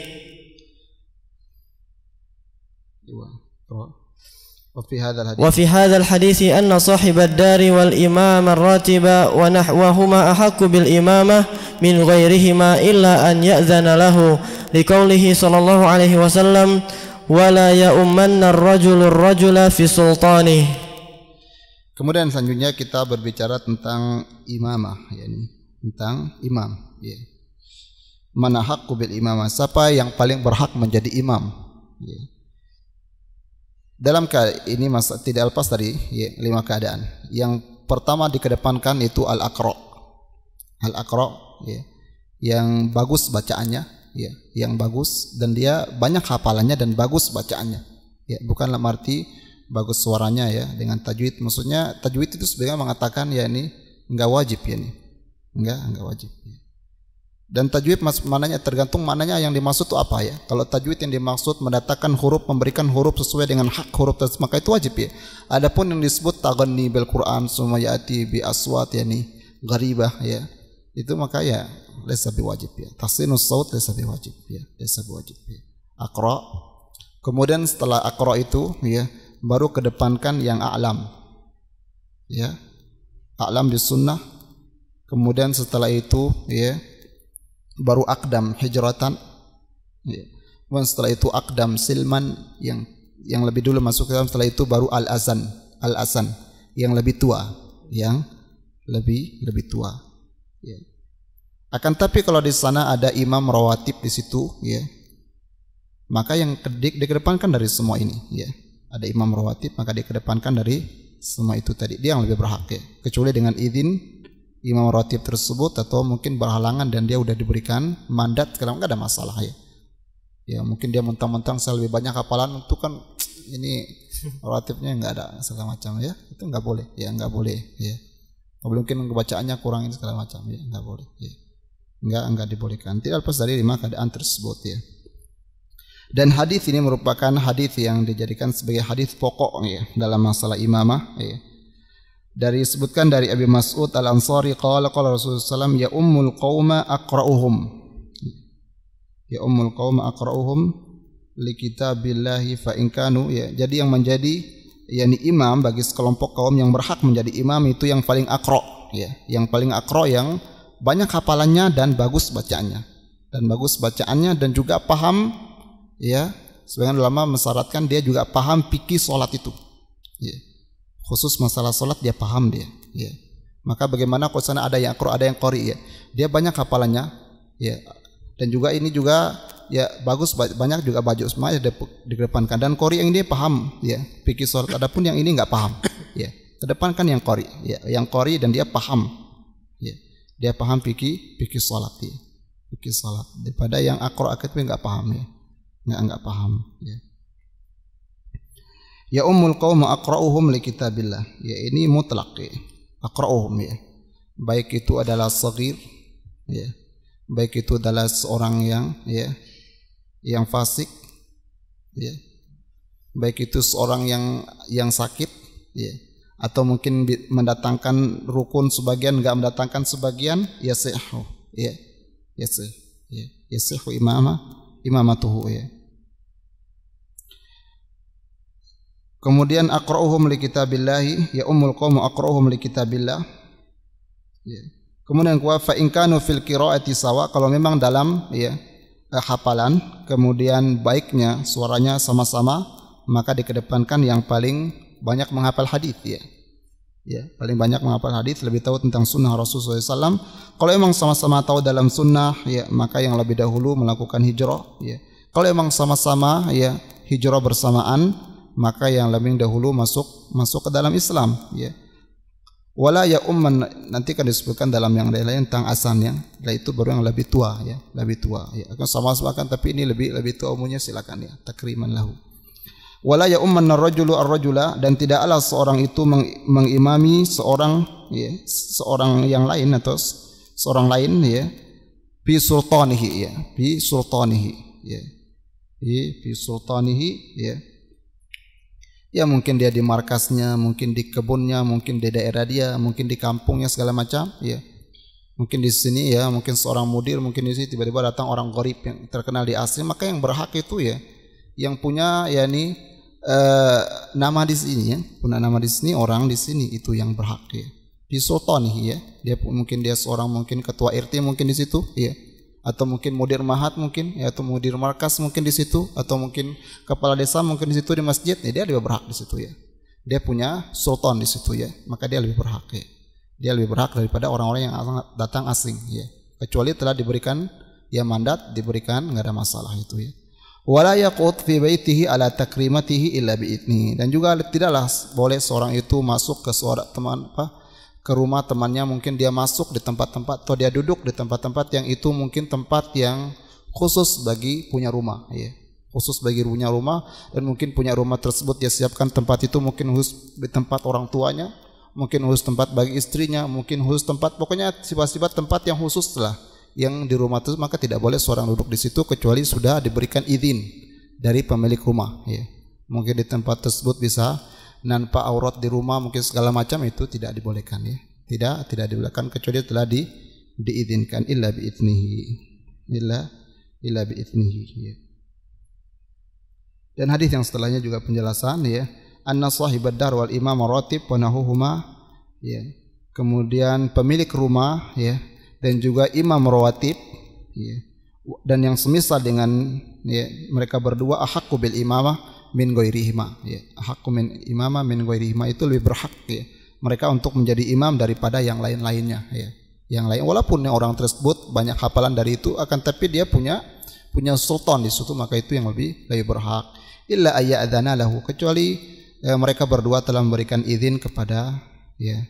وفي هذا الحديث وفي هذا الحديث أن صاحب الدار والإمام الراتب ونحوهما أحق بالإمامة من غيرهما إلا أن يأذن له لقوله صلى الله عليه وسلم ولا يؤمن الرجل الرجل في سلطانه Kemudian selanjutnya kita berbicara tentang imamah, yakni tentang imam. Ya. Mana hakku bil imamah? Siapa yang paling berhak menjadi imam? Ya. Dalam ini masa tidak lepas dari ya, lima keadaan. Yang pertama dikedepankan itu al-aqra. Al-aqra ya, yang bagus bacaannya ya yang bagus dan dia banyak hafalannya dan bagus bacaannya ya bukan arti bagus suaranya ya dengan tajwid maksudnya tajwid itu sebenarnya mengatakan ya ini enggak wajib ya ini enggak enggak wajib ya. Dan tajwid mananya tergantung mananya yang dimaksud itu apa ya kalau tajwid yang dimaksud mendatangkan huruf memberikan huruf sesuai dengan hak huruf maka itu wajib ya adapun yang disebut taganni bil Quran sumayati bi aswat yani gharibah ya itu maka ya laysa biwajib ya. Tahsinus saut laysa biwajib ya. Laysa biwajib ya. Aqra. Kemudian setelah aqra itu ya baru kedepankan yang a'lam. Ya. A'lam di sunnah. Kemudian setelah itu ya baru akdam hijratan. Ya. Kemudian setelah itu akdam silman yang yang lebih dulu masuk dalam setelah itu baru al azan al azan yang lebih tua yang lebih lebih tua ya. Akan tapi kalau di sana ada imam rawatib di situ, ya, maka yang kedik dikedepankan dari semua ini, ya. Ada imam rawatib maka dikedepankan dari semua itu tadi. Dia yang lebih berhak ya. Kecuali dengan izin imam rawatib tersebut atau mungkin berhalangan dan dia sudah diberikan mandat, sekarang nggak ada masalah ya. Ya mungkin dia mentang-mentang saya lebih banyak hafalan itu kan ini rawatibnya nggak ada segala macam ya. Itu nggak boleh, ya nggak boleh ya. Mungkin kebacaannya kurangin segala macam ya, nggak boleh. Ya enggak enggak dibolehkan tidak lepas dari lima keadaan tersebut ya dan hadis ini merupakan hadis yang dijadikan sebagai hadis pokok ya dalam masalah imamah ya. Dari sebutkan dari Abi Mas'ud Al Ansari qala qala Rasulullah SAW ya ummul qauma aqra'uhum ya ummul qauma aqra'uhum li kitabillahi fa in ya jadi yang menjadi yakni imam bagi sekelompok kaum yang berhak menjadi imam itu yang paling akro ya yang paling akro yang banyak hafalannya dan bagus bacaannya dan bagus bacaannya dan juga paham ya sebagian ulama mensyaratkan dia juga paham fikih sholat itu ya. Khusus masalah sholat dia paham dia ya. maka bagaimana kalau sana ada yang akro ada yang kori ya dia banyak hafalannya ya dan juga ini juga ya bagus banyak juga baju semua ya dikedepankan dan kori yang ini paham ya fikih sholat adapun yang ini nggak paham ya kedepankan yang kori ya yang kori dan dia paham ya dia paham fikih fikih salat ya. Fikih salat daripada yang akro tapi nggak paham ya. Nggak nggak paham ya. Ya ummul qaum aqra'uhum li kitabillah. Ya ini mutlak ya. Aqra'uhum ya. Baik itu adalah sagir ya. Baik itu adalah seorang yang ya yang fasik ya. Baik itu seorang yang yang sakit ya atau mungkin mendatangkan rukun sebagian enggak mendatangkan sebagian ya sehu ya ya sih ya ya sehu imama imamatuhu ya Kemudian aqra'uhum li kitabillahi ya ummul qaum aqra'uhum li kitabillah. Ya. Kemudian kuwa fa in kanu fil qiraati sawa kalau memang dalam ya eh, hafalan kemudian baiknya suaranya sama-sama maka dikedepankan yang paling banyak menghafal hadis ya. Ya, paling banyak menghafal hadis, lebih tahu tentang sunnah Rasulullah SAW. Kalau emang sama-sama tahu dalam sunnah, ya maka yang lebih dahulu melakukan hijrah. Ya. Kalau emang sama-sama ya hijrah bersamaan, maka yang lebih dahulu masuk masuk ke dalam Islam. Ya. Wala ya umman nanti akan disebutkan dalam yang lain tentang asannya. Nah itu baru yang lebih tua ya, lebih tua. Ya, akan sama-sama kan tapi ini lebih lebih tua umumnya silakan ya, takriman lahu wala ya umman rajulu ar-rajula dan tidaklah seorang itu mengimami seorang ya, seorang yang lain atau seorang lain ya fi sultanihi ya fi sultanihi ya fi fi sultanihi ya ya mungkin dia di markasnya mungkin di kebunnya mungkin di daerah dia mungkin di kampungnya segala macam ya mungkin di sini ya mungkin seorang mudir mungkin di sini tiba-tiba datang orang gorib yang terkenal di asli maka yang berhak itu ya yang punya yakni uh, nama di sini ya, punya nama di sini orang di sini itu yang berhak ya. Di sultan nih ya, dia mungkin dia seorang mungkin ketua RT mungkin di situ ya. Atau mungkin mudir mahat mungkin ya atau mudir markas mungkin di situ atau mungkin kepala desa mungkin di situ di masjid ya dia lebih berhak di situ ya. Dia punya sultan di situ ya, maka dia lebih berhak ya. Dia lebih berhak daripada orang-orang yang datang asing ya. Kecuali telah diberikan ya mandat diberikan nggak ada masalah itu ya wala yaqut fi baitihi ala takrimatihi illa biidni dan juga tidaklah boleh seorang itu masuk ke suara teman apa ke rumah temannya mungkin dia masuk di tempat-tempat atau dia duduk di tempat-tempat yang itu mungkin tempat yang khusus bagi punya rumah ya khusus bagi punya rumah dan mungkin punya rumah tersebut dia siapkan tempat itu mungkin khusus di tempat orang tuanya mungkin khusus tempat bagi istrinya mungkin khusus tempat pokoknya sifat-sifat tempat yang khusus lah yang di rumah itu maka tidak boleh seorang duduk di situ kecuali sudah diberikan izin dari pemilik rumah ya mungkin di tempat tersebut bisa nampak aurat di rumah mungkin segala macam itu tidak dibolehkan ya. Tidak tidak dibolehkan kecuali telah di diizinkan. Illa biiznihi illa illa biiznihi ya. Dan hadis yang setelahnya juga penjelasan ya. Anna sahibad dar wal imam ratib wa nahuhuma ya. Kemudian pemilik rumah ya. Dan juga imam rawatib ya. Dan yang semisal dengan ya, mereka berdua ahakku bil imamah min ghairihima ya ahakku min imamah min ghairihima itu lebih berhak ya mereka untuk menjadi imam daripada yang lain-lainnya ya. Yang lain walaupun orang tersebut banyak hafalan dari itu akan tapi dia punya punya sultan di situ maka itu yang lebih lebih berhak. Illa ayyadzana lahu kecuali eh, mereka berdua telah memberikan izin kepada ya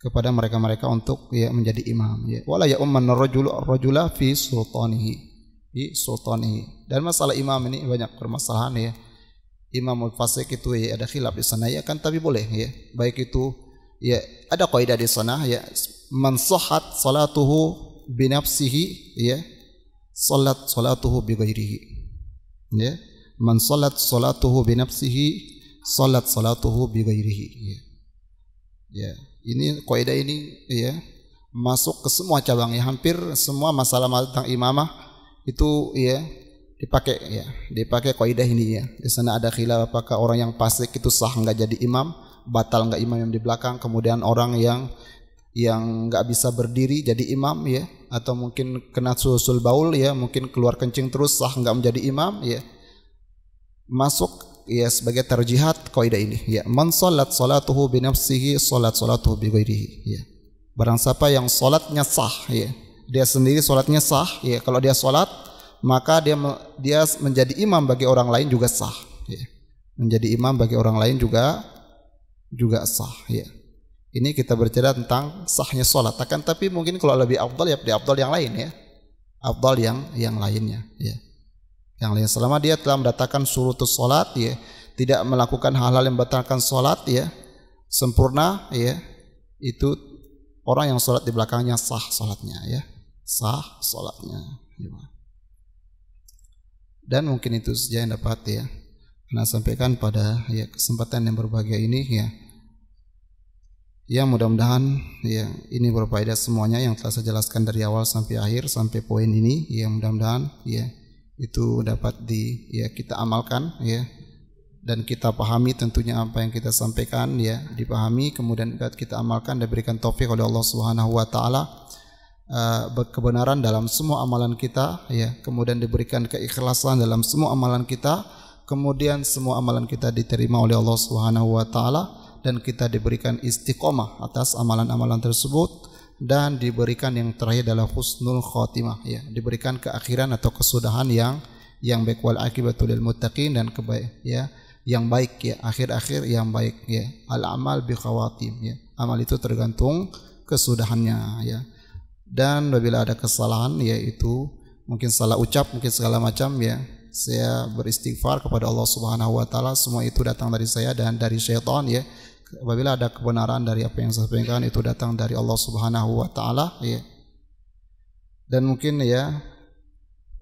kepada mereka-mereka untuk ya menjadi imam ya. Wala ya umman rajul rajula fi sultanihi di sultanihi. Dan masalah imam ini banyak permasalahan ya imamul fasik itu ya ada khilaf di sana ya kan tapi boleh ya. Baik itu ya ada kaidah di sana ya man sahhat salatuhu bi nafsihi ya salat salatuhu bi ghairihi ya. Man salat salatuhu bi nafsihi salat salatuhu bi ghairihi ya. ya ini kaidah ini ya masuk ke semua cabang ya. Hampir semua masalah tentang imamah itu ya dipakai ya dipakai kaidah ini ya. Di sana ada khilaf apakah orang yang fasik itu sah nggak jadi imam batal nggak imam yang di belakang kemudian orang yang yang nggak bisa berdiri jadi imam ya. Atau mungkin kena susul baul ya mungkin keluar kencing terus sah nggak menjadi imam ya. Masuk ya sebagai terjihat kaidah ini ya. Man salat salatuhu bi nafsihi salat salatuhu bi ghairihi ya. Barang siapa yang salatnya sah ya. Dia sendiri salatnya sah ya. Kalau dia salat maka dia dia menjadi imam bagi orang lain juga sah ya. Menjadi imam bagi orang lain juga juga sah ya. Ini kita bercerita tentang sahnya salat akan tapi mungkin kalau lebih afdal ya di afdal yang lain ya. Afdal yang yang lainnya ya. Yang lain. Selama dia telah mendatangkan surutus salat ya. Tidak melakukan hal-hal yang membatalkan salat ya. Sempurna ya. Itu orang yang salat di belakangnya sah salatnya ya. Sah salatnya ya. Dan mungkin itu saja yang dapat ya. Karena sampaikan pada ya kesempatan yang berbahagia ini ya. Ya mudah-mudahan ya ini berfaedah semuanya yang telah saya jelaskan dari awal sampai akhir sampai poin ini ya mudah-mudahan ya itu dapat di ya kita amalkan ya. Dan kita pahami tentunya apa yang kita sampaikan ya dipahami kemudian kita amalkan dan berikan taufik oleh Allah Subhanahu wa taala kebenaran dalam semua amalan kita ya. Kemudian diberikan keikhlasan dalam semua amalan kita. Kemudian semua amalan kita diterima oleh Allah Subhanahu wa taala dan kita diberikan istiqomah atas amalan-amalan tersebut dan diberikan yang terakhir adalah husnul khotimah ya. Diberikan keakhiran atau kesudahan yang yang baik. Wal akibatul muttaqin dan kebaik ya yang baik ya. Akhir-akhir yang baik ya. Al amal bi khawatim ya. Amal itu tergantung kesudahannya ya dan apabila ada kesalahan yaitu mungkin salah ucap mungkin segala macam ya saya beristighfar kepada Allah Subhanahu wa taala semua itu datang dari saya dan dari syaitan ya apabila ada kebenaran dari apa yang saya sampaikan itu datang dari Allah Subhanahu wa taala ya. Dan mungkin ya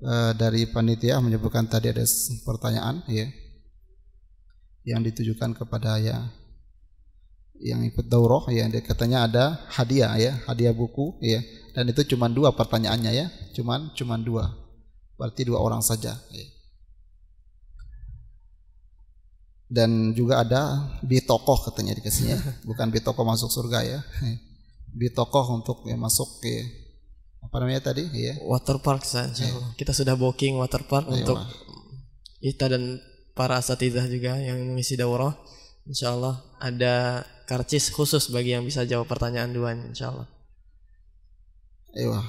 eh, dari panitia menyebutkan tadi ada pertanyaan ya yang ditujukan kepada ya yang ikut daurah ya dia katanya ada hadiah ya hadiah buku ya. Dan itu cuma dua pertanyaannya ya. Cuman cuma dua. Berarti dua orang saja ya. dan juga ada bitokoh katanya dikasihnya bukan bitokoh masuk surga ya. Bitokoh untuk ya masuk ke apa namanya tadi ya. Water park saja ya. kita sudah booking water park ya, untuk kita dan para asatidah juga yang mengisi daurah insyaallah ada karcis khusus bagi yang bisa jawab pertanyaan dua insyaallah Iya,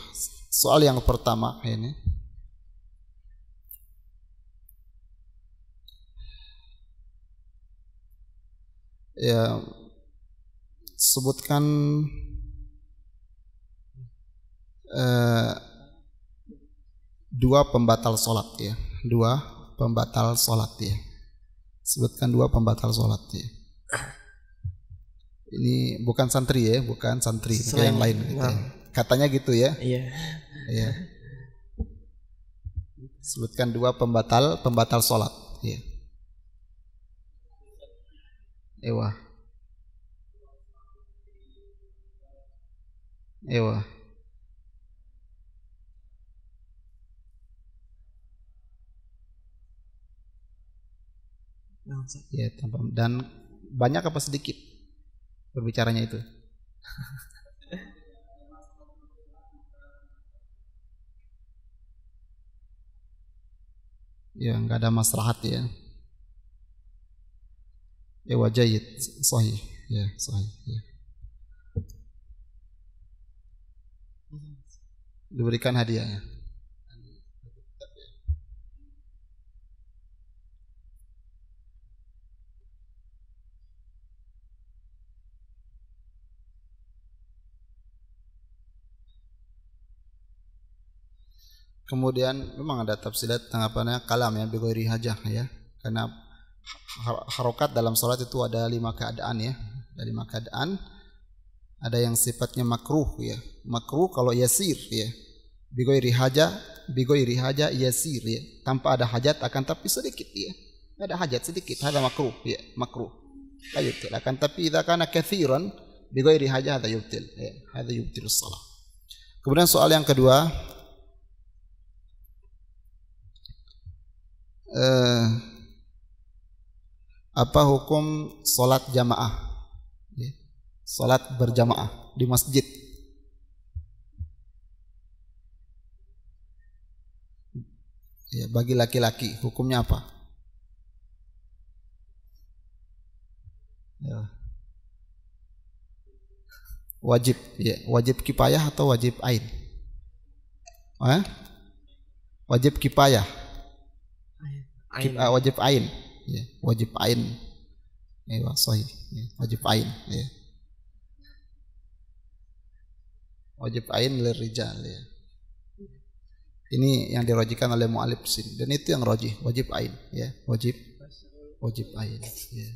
soal yang pertama ini. Ya sebutkan eh, dua pembatal sholat ya. Dua pembatal sholat ya. Sebutkan dua pembatal sholat ya ini bukan santri ya bukan santri Selain, yang lain gitu ya. katanya gitu ya. Iya. Iya. Sebutkan dua pembatal pembatal sholat. Ya Ewa. Ewa. Ya, dan banyak apa sedikit berbicaranya itu? ya, nggak ada maslahat ya. Ya wajayid sahih ya sahih ya. Diberikan hadiah ya. Kemudian memang ada tafsirat tanggapannya kalam ya bighairi hajah ya. Karena harokat dalam sholat itu ada lima keadaan ya. Ada lima keadaan. Ada yang sifatnya makruh ya. Makruh kalau yasir ya. Bigoiri haja bigoiri haja yasir ya. Tanpa ada hajat akan tapi sedikit ya. Ada hajat sedikit. Ada makruh ya makruh. Ayutil akan tapi idza kana kathiran bigoiri haja ada yubtil ya. Ada yubtil salat kemudian soal yang kedua eh apa hukum solat jamaah? Ya, solat berjamaah di masjid. Ya, bagi laki-laki hukumnya apa? Ya. wajib ya wajib kipayah atau wajib ain? Eh? wajib kipayah Kip, uh, wajib ain. Ya, wajib ain. Ya, sahih. Ya, wajib ain ya. wajib ain lil rijal ya. ini yang dirojikan oleh mu'alif sin. Dan itu yang roji wajib ain ya. Wajib wajib ain ya.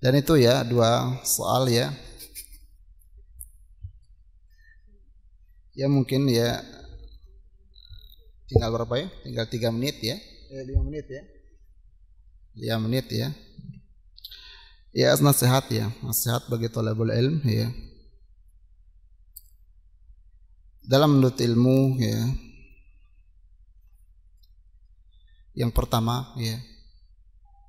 dan itu ya dua soal ya. Ya mungkin ya tinggal berapa ya? Tinggal tiga menit ya eh, menit ya 5 menit ya. Ya nasihat ya, nasihat bagi tolabul ilm ya. Dalam menurut ilmu ya. Yang pertama ya.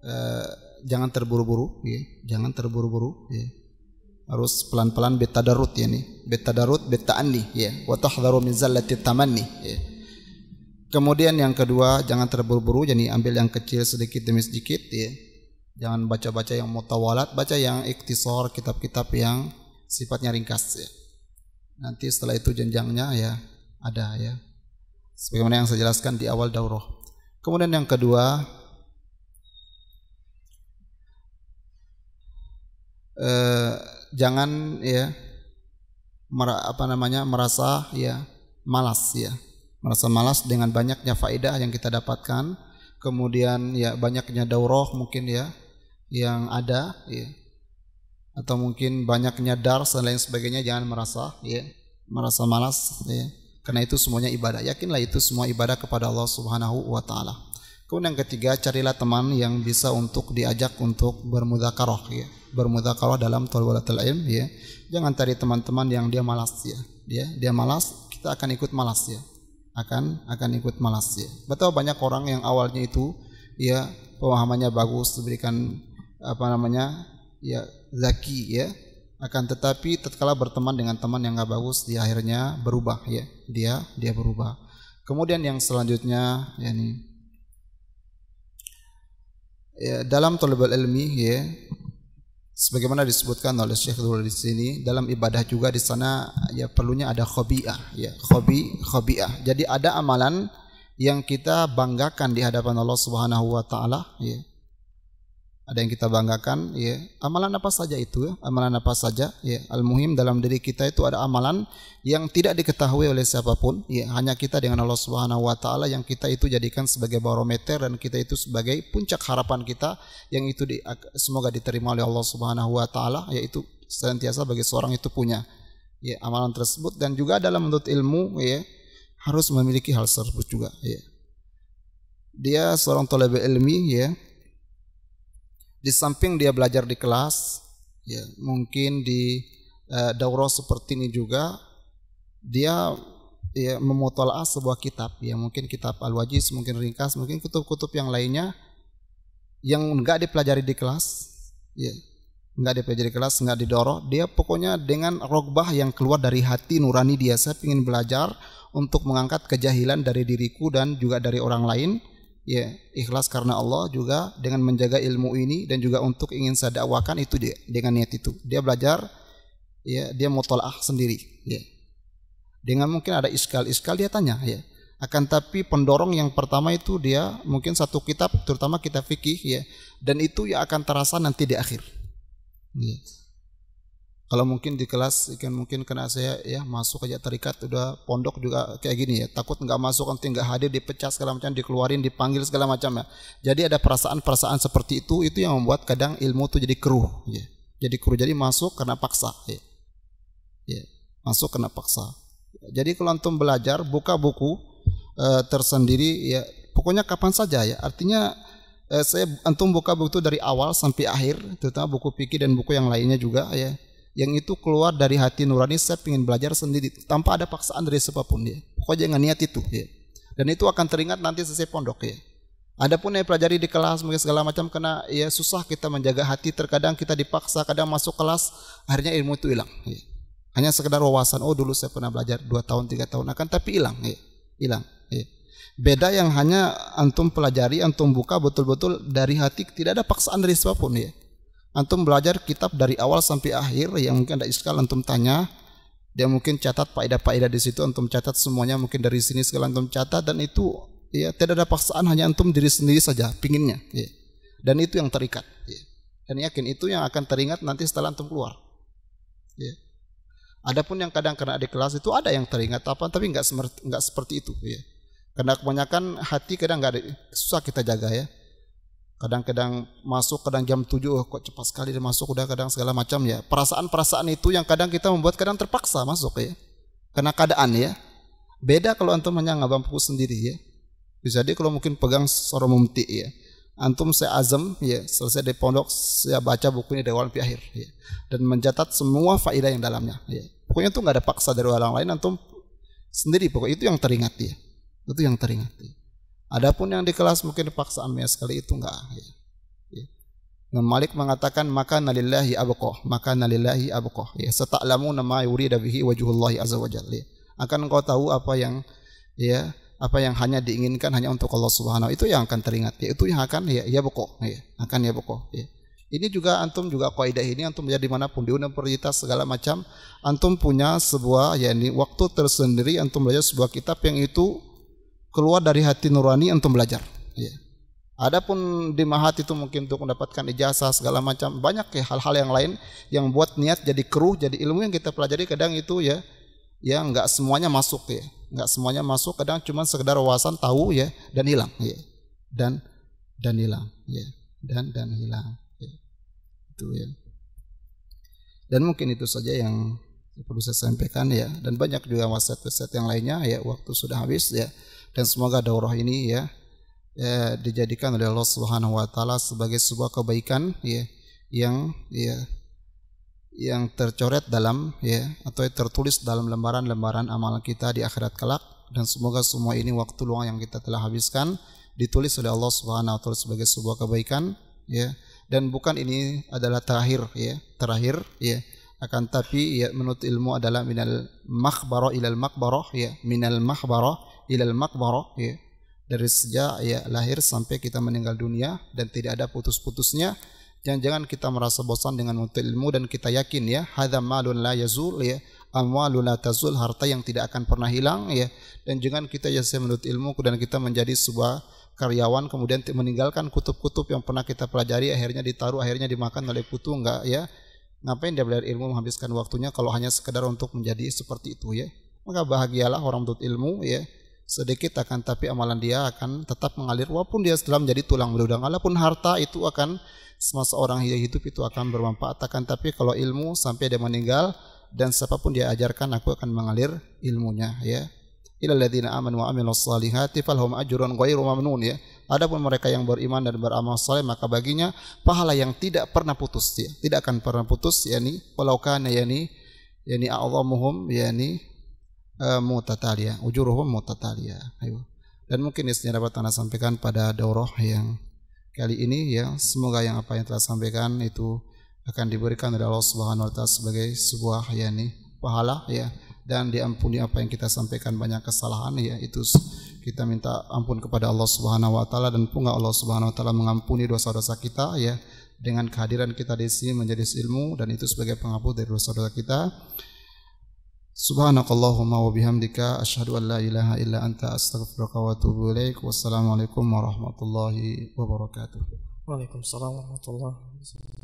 Eh, jangan terburu-buru ya, jangan terburu-buru ya. Harus pelan-pelan beta darut ya nih. Beta darut beta anni ya. Wa tahdharu min zallati tamanni ya Kemudian yang kedua, jangan terburu-buru, jadi ambil yang kecil sedikit demi sedikit ya. Jangan baca-baca yang mutawalat, baca yang iktisor, kitab-kitab yang sifatnya ringkas ya. Nanti setelah itu jenjangnya ya ada ya. Sebagaimana yang saya jelaskan di awal daurah. Kemudian yang kedua, eh, jangan ya apa namanya merasa ya malas ya merasa malas dengan banyaknya faedah yang kita dapatkan. Kemudian ya banyaknya daurah mungkin ya yang ada ya. Atau mungkin banyaknya dar dan lain sebagainya jangan merasa ya merasa malas ya. Karena itu semuanya ibadah. Yakinlah itu semua ibadah kepada Allah Subhanahu wa taala. Kemudian yang ketiga carilah teman yang bisa untuk diajak untuk bermudzakarah ya. Bermudzakarah dalam talabul ilm ya. Jangan cari teman-teman yang dia malas ya. Dia dia malas kita akan ikut malas ya akan akan ikut malas ya. Betul banyak orang yang awalnya itu ya pemahamannya bagus diberikan apa namanya ya zaki ya. Akan tetapi tatkala berteman dengan teman yang nggak bagus dia akhirnya berubah ya. Dia dia berubah. Kemudian yang selanjutnya ya ini ya, dalam tolebal ilmi ya sebagaimana disebutkan oleh Syekh Dulu di sini dalam ibadah juga di sana ya perlunya ada khobiah ya khobi khobiah. Jadi ada amalan yang kita banggakan di hadapan Allah Subhanahu wa taala ya ada yang kita banggakan ya. Amalan apa saja itu ya? Amalan apa saja ya? Al muhim dalam diri kita itu ada amalan yang tidak diketahui oleh siapa pun ya. Hanya kita dengan Allah Subhanahu wa taala yang kita itu jadikan sebagai barometer dan kita itu sebagai puncak harapan kita yang itu di, semoga diterima oleh Allah Subhanahu wa taala yaitu senantiasa bagi seorang itu punya ya amalan tersebut. Dan juga dalam menuntut ilmu ya harus memiliki hal tersebut juga ya. Dia seorang tolebe ilmi ya di samping dia belajar di kelas ya mungkin di uh, daurah seperti ini juga dia ya memutolaah sebuah kitab. Ya mungkin kitab al-wajiz mungkin ringkas mungkin kutub-kutub yang lainnya yang enggak dipelajari di kelas ya enggak dipelajari di kelas enggak didorong. Dia pokoknya dengan rogbah yang keluar dari hati nurani dia saya ingin belajar untuk mengangkat kejahilan dari diriku dan juga dari orang lain ya ikhlas karena Allah juga dengan menjaga ilmu ini dan juga untuk ingin saya dakwakan itu dia dengan niat itu. Dia belajar ya dia mutolaah sendiri ya. Dengan mungkin ada iskal-iskal dia tanya ya. Akan tapi pendorong yang pertama itu dia mungkin satu kitab terutama kitab fikih ya. Dan itu ya akan terasa nanti di akhir. Ya. Kalau mungkin di kelas ikan mungkin kena saya ya masuk aja terikat udah pondok juga kayak gini ya takut nggak masuk nanti nggak hadir dipecah segala macam dikeluarin dipanggil segala macam ya. Jadi ada perasaan-perasaan seperti itu itu yang membuat kadang ilmu itu jadi keruh ya. Jadi keruh jadi masuk karena paksa ya. ya masuk karena paksa. Jadi kalau antum belajar buka buku e, tersendiri ya pokoknya kapan saja ya. Artinya e, saya antum buka buku itu dari awal sampai akhir terutama buku fikih dan buku yang lainnya juga ya yang itu keluar dari hati nurani saya ingin belajar sendiri tanpa ada paksaan dari siapa pun dia pokoknya jangan niat itu ya. Dan itu akan teringat nanti selesai pondok ya. Adapun yang pelajari di kelas mungkin segala macam karena ya susah kita menjaga hati. Terkadang kita dipaksa kadang masuk kelas akhirnya ilmu itu hilang ya. hanya sekedar wawasan oh dulu saya pernah belajar dua tahun tiga tahun akan tapi hilang ya. Hilang ya. beda yang hanya antum pelajari antum buka betul-betul dari hati tidak ada paksaan dari siapa pun ya antum belajar kitab dari awal sampai akhir yang mungkin ada iskal antum tanya dia mungkin catat faedah-faedah di situ antum catat semuanya mungkin dari sini segala antum catat dan itu ya tidak ada paksaan hanya antum diri sendiri saja pinginnya ya. dan itu yang terikat ya. dan yakin itu yang akan teringat nanti setelah antum keluar ya. Adapun yang kadang kena di kelas itu ada yang teringat apa tapi nggak seperti itu ya. Karena kebanyakan hati kadang nggak susah kita jaga ya kadang-kadang masuk kadang jam 7 oh, kok cepat sekali dia masuk udah kadang segala macam ya. Perasaan-perasaan itu yang kadang kita membuat kadang terpaksa masuk ya. Karena keadaan ya. Beda kalau antum hanya ngabampu sendiri ya. Bisa jadi kalau mungkin pegang seorang mumti ya. Antum saya azam ya selesai di pondok saya baca buku ini dari awal sampai akhir ya. Dan mencatat semua faedah yang dalamnya ya. Pokoknya itu nggak ada paksa dari orang lain antum sendiri. Pokoknya itu yang teringat ya. Itu yang teringat ya. Adapun yang di kelas mungkin dipaksa amnya sekali itu enggak. Ya. ya. Malik mengatakan maka nalillahi abqah, maka nalillahi abqah. Ya, seta'lamu nama yurida bihi wajhullahi azza wajalla. Ya. Akan engkau tahu apa yang ya apa yang hanya diinginkan hanya untuk Allah Subhanahu itu yang akan teringat ya itu yang akan ya ya pokok ya akan ya pokok ya ini juga antum juga kaidah ini antum menjadi mana pun di universitas segala macam antum punya sebuah ya ini waktu tersendiri antum belajar sebuah kitab yang itu keluar dari hati nurani untuk belajar. Ya. Adapun di mahat itu mungkin untuk mendapatkan ijazah segala macam banyak ya hal-hal yang lain yang buat niat jadi keruh jadi ilmu yang kita pelajari kadang itu ya ya nggak semuanya masuk ya nggak semuanya masuk kadang cuma sekedar wawasan tahu ya dan hilang ya dan dan hilang ya dan dan hilang ya. itu ya dan mungkin itu saja yang perlu saya sampaikan ya dan banyak juga website-website yang lainnya ya waktu sudah habis ya dan semoga daurah ini ya, ya dijadikan oleh Allah Subhanahu wa taala sebagai sebuah kebaikan ya yang ya yang tercoret dalam ya atau tertulis dalam lembaran-lembaran amal kita di akhirat kelak. Dan semoga semua ini waktu luang yang kita telah habiskan ditulis oleh Allah Subhanahu wa taala sebagai sebuah kebaikan ya. Dan bukan ini adalah terakhir ya terakhir ya. Akan tapi ya menurut ilmu adalah minal makhbarah ilal makbarah ya minal makhbarah ilal makbarah ya dari sejak ya lahir sampai kita meninggal dunia dan tidak ada putus-putusnya Jangan-jangan kita merasa bosan dengan menuntut ilmu dan kita yakin ya, hadza malun la yazul ya, amwalun la tazul, harta yang tidak akan pernah hilang ya. Dan jangan kita ya menuntut ilmu dan kita menjadi sebuah karyawan kemudian meninggalkan kutub-kutub yang pernah kita pelajari akhirnya ditaruh akhirnya dimakan oleh kutu enggak ya. Ngapain dia belajar ilmu menghabiskan waktunya kalau hanya sekedar untuk menjadi seperti itu ya. Maka bahagialah orang menuntut ilmu ya sedikit akan tapi amalan dia akan tetap mengalir walaupun dia setelah menjadi tulang belulang. Walaupun harta itu akan semasa orang hidup itu akan bermanfaat. Akan tapi kalau ilmu sampai dia meninggal dan siapa pun dia ajarkan aku akan mengalir ilmunya ya. Ila ladzina amanu wa amilus solihati falhum ajrun ghairu mamnun ya. Adapun mereka yang beriman dan beramal saleh maka baginya pahala yang tidak pernah putus ya. Tidak akan pernah putus yakni walau kana yani yani a'zamuhum yani uh, mutatalia. Ujuruhum mutatalia. Ayo. Dan mungkin isinya dapat anda sampaikan pada daurah yang kali ini ya. Semoga yang apa yang telah sampaikan itu akan diberikan oleh Allah Subhanahu wa taala sebagai sebuah yakni pahala ya. Dan diampuni apa yang kita sampaikan banyak kesalahan ya. Itu kita minta ampun kepada Allah Subhanahu wa taala dan pun Allah Subhanahu wa taala mengampuni dosa-dosa kita ya. Dengan kehadiran kita di sini menjadi ilmu dan itu sebagai penghapus dari dosa-dosa kita. Subhanakallahumma wa bihamdika asyhadu an la ilaha illa anta astaghfiruka wa atubu ilaik. Wassalamualaikum warahmatullahi wabarakatuh. Waalaikumsalam warahmatullahi wabarakatuh.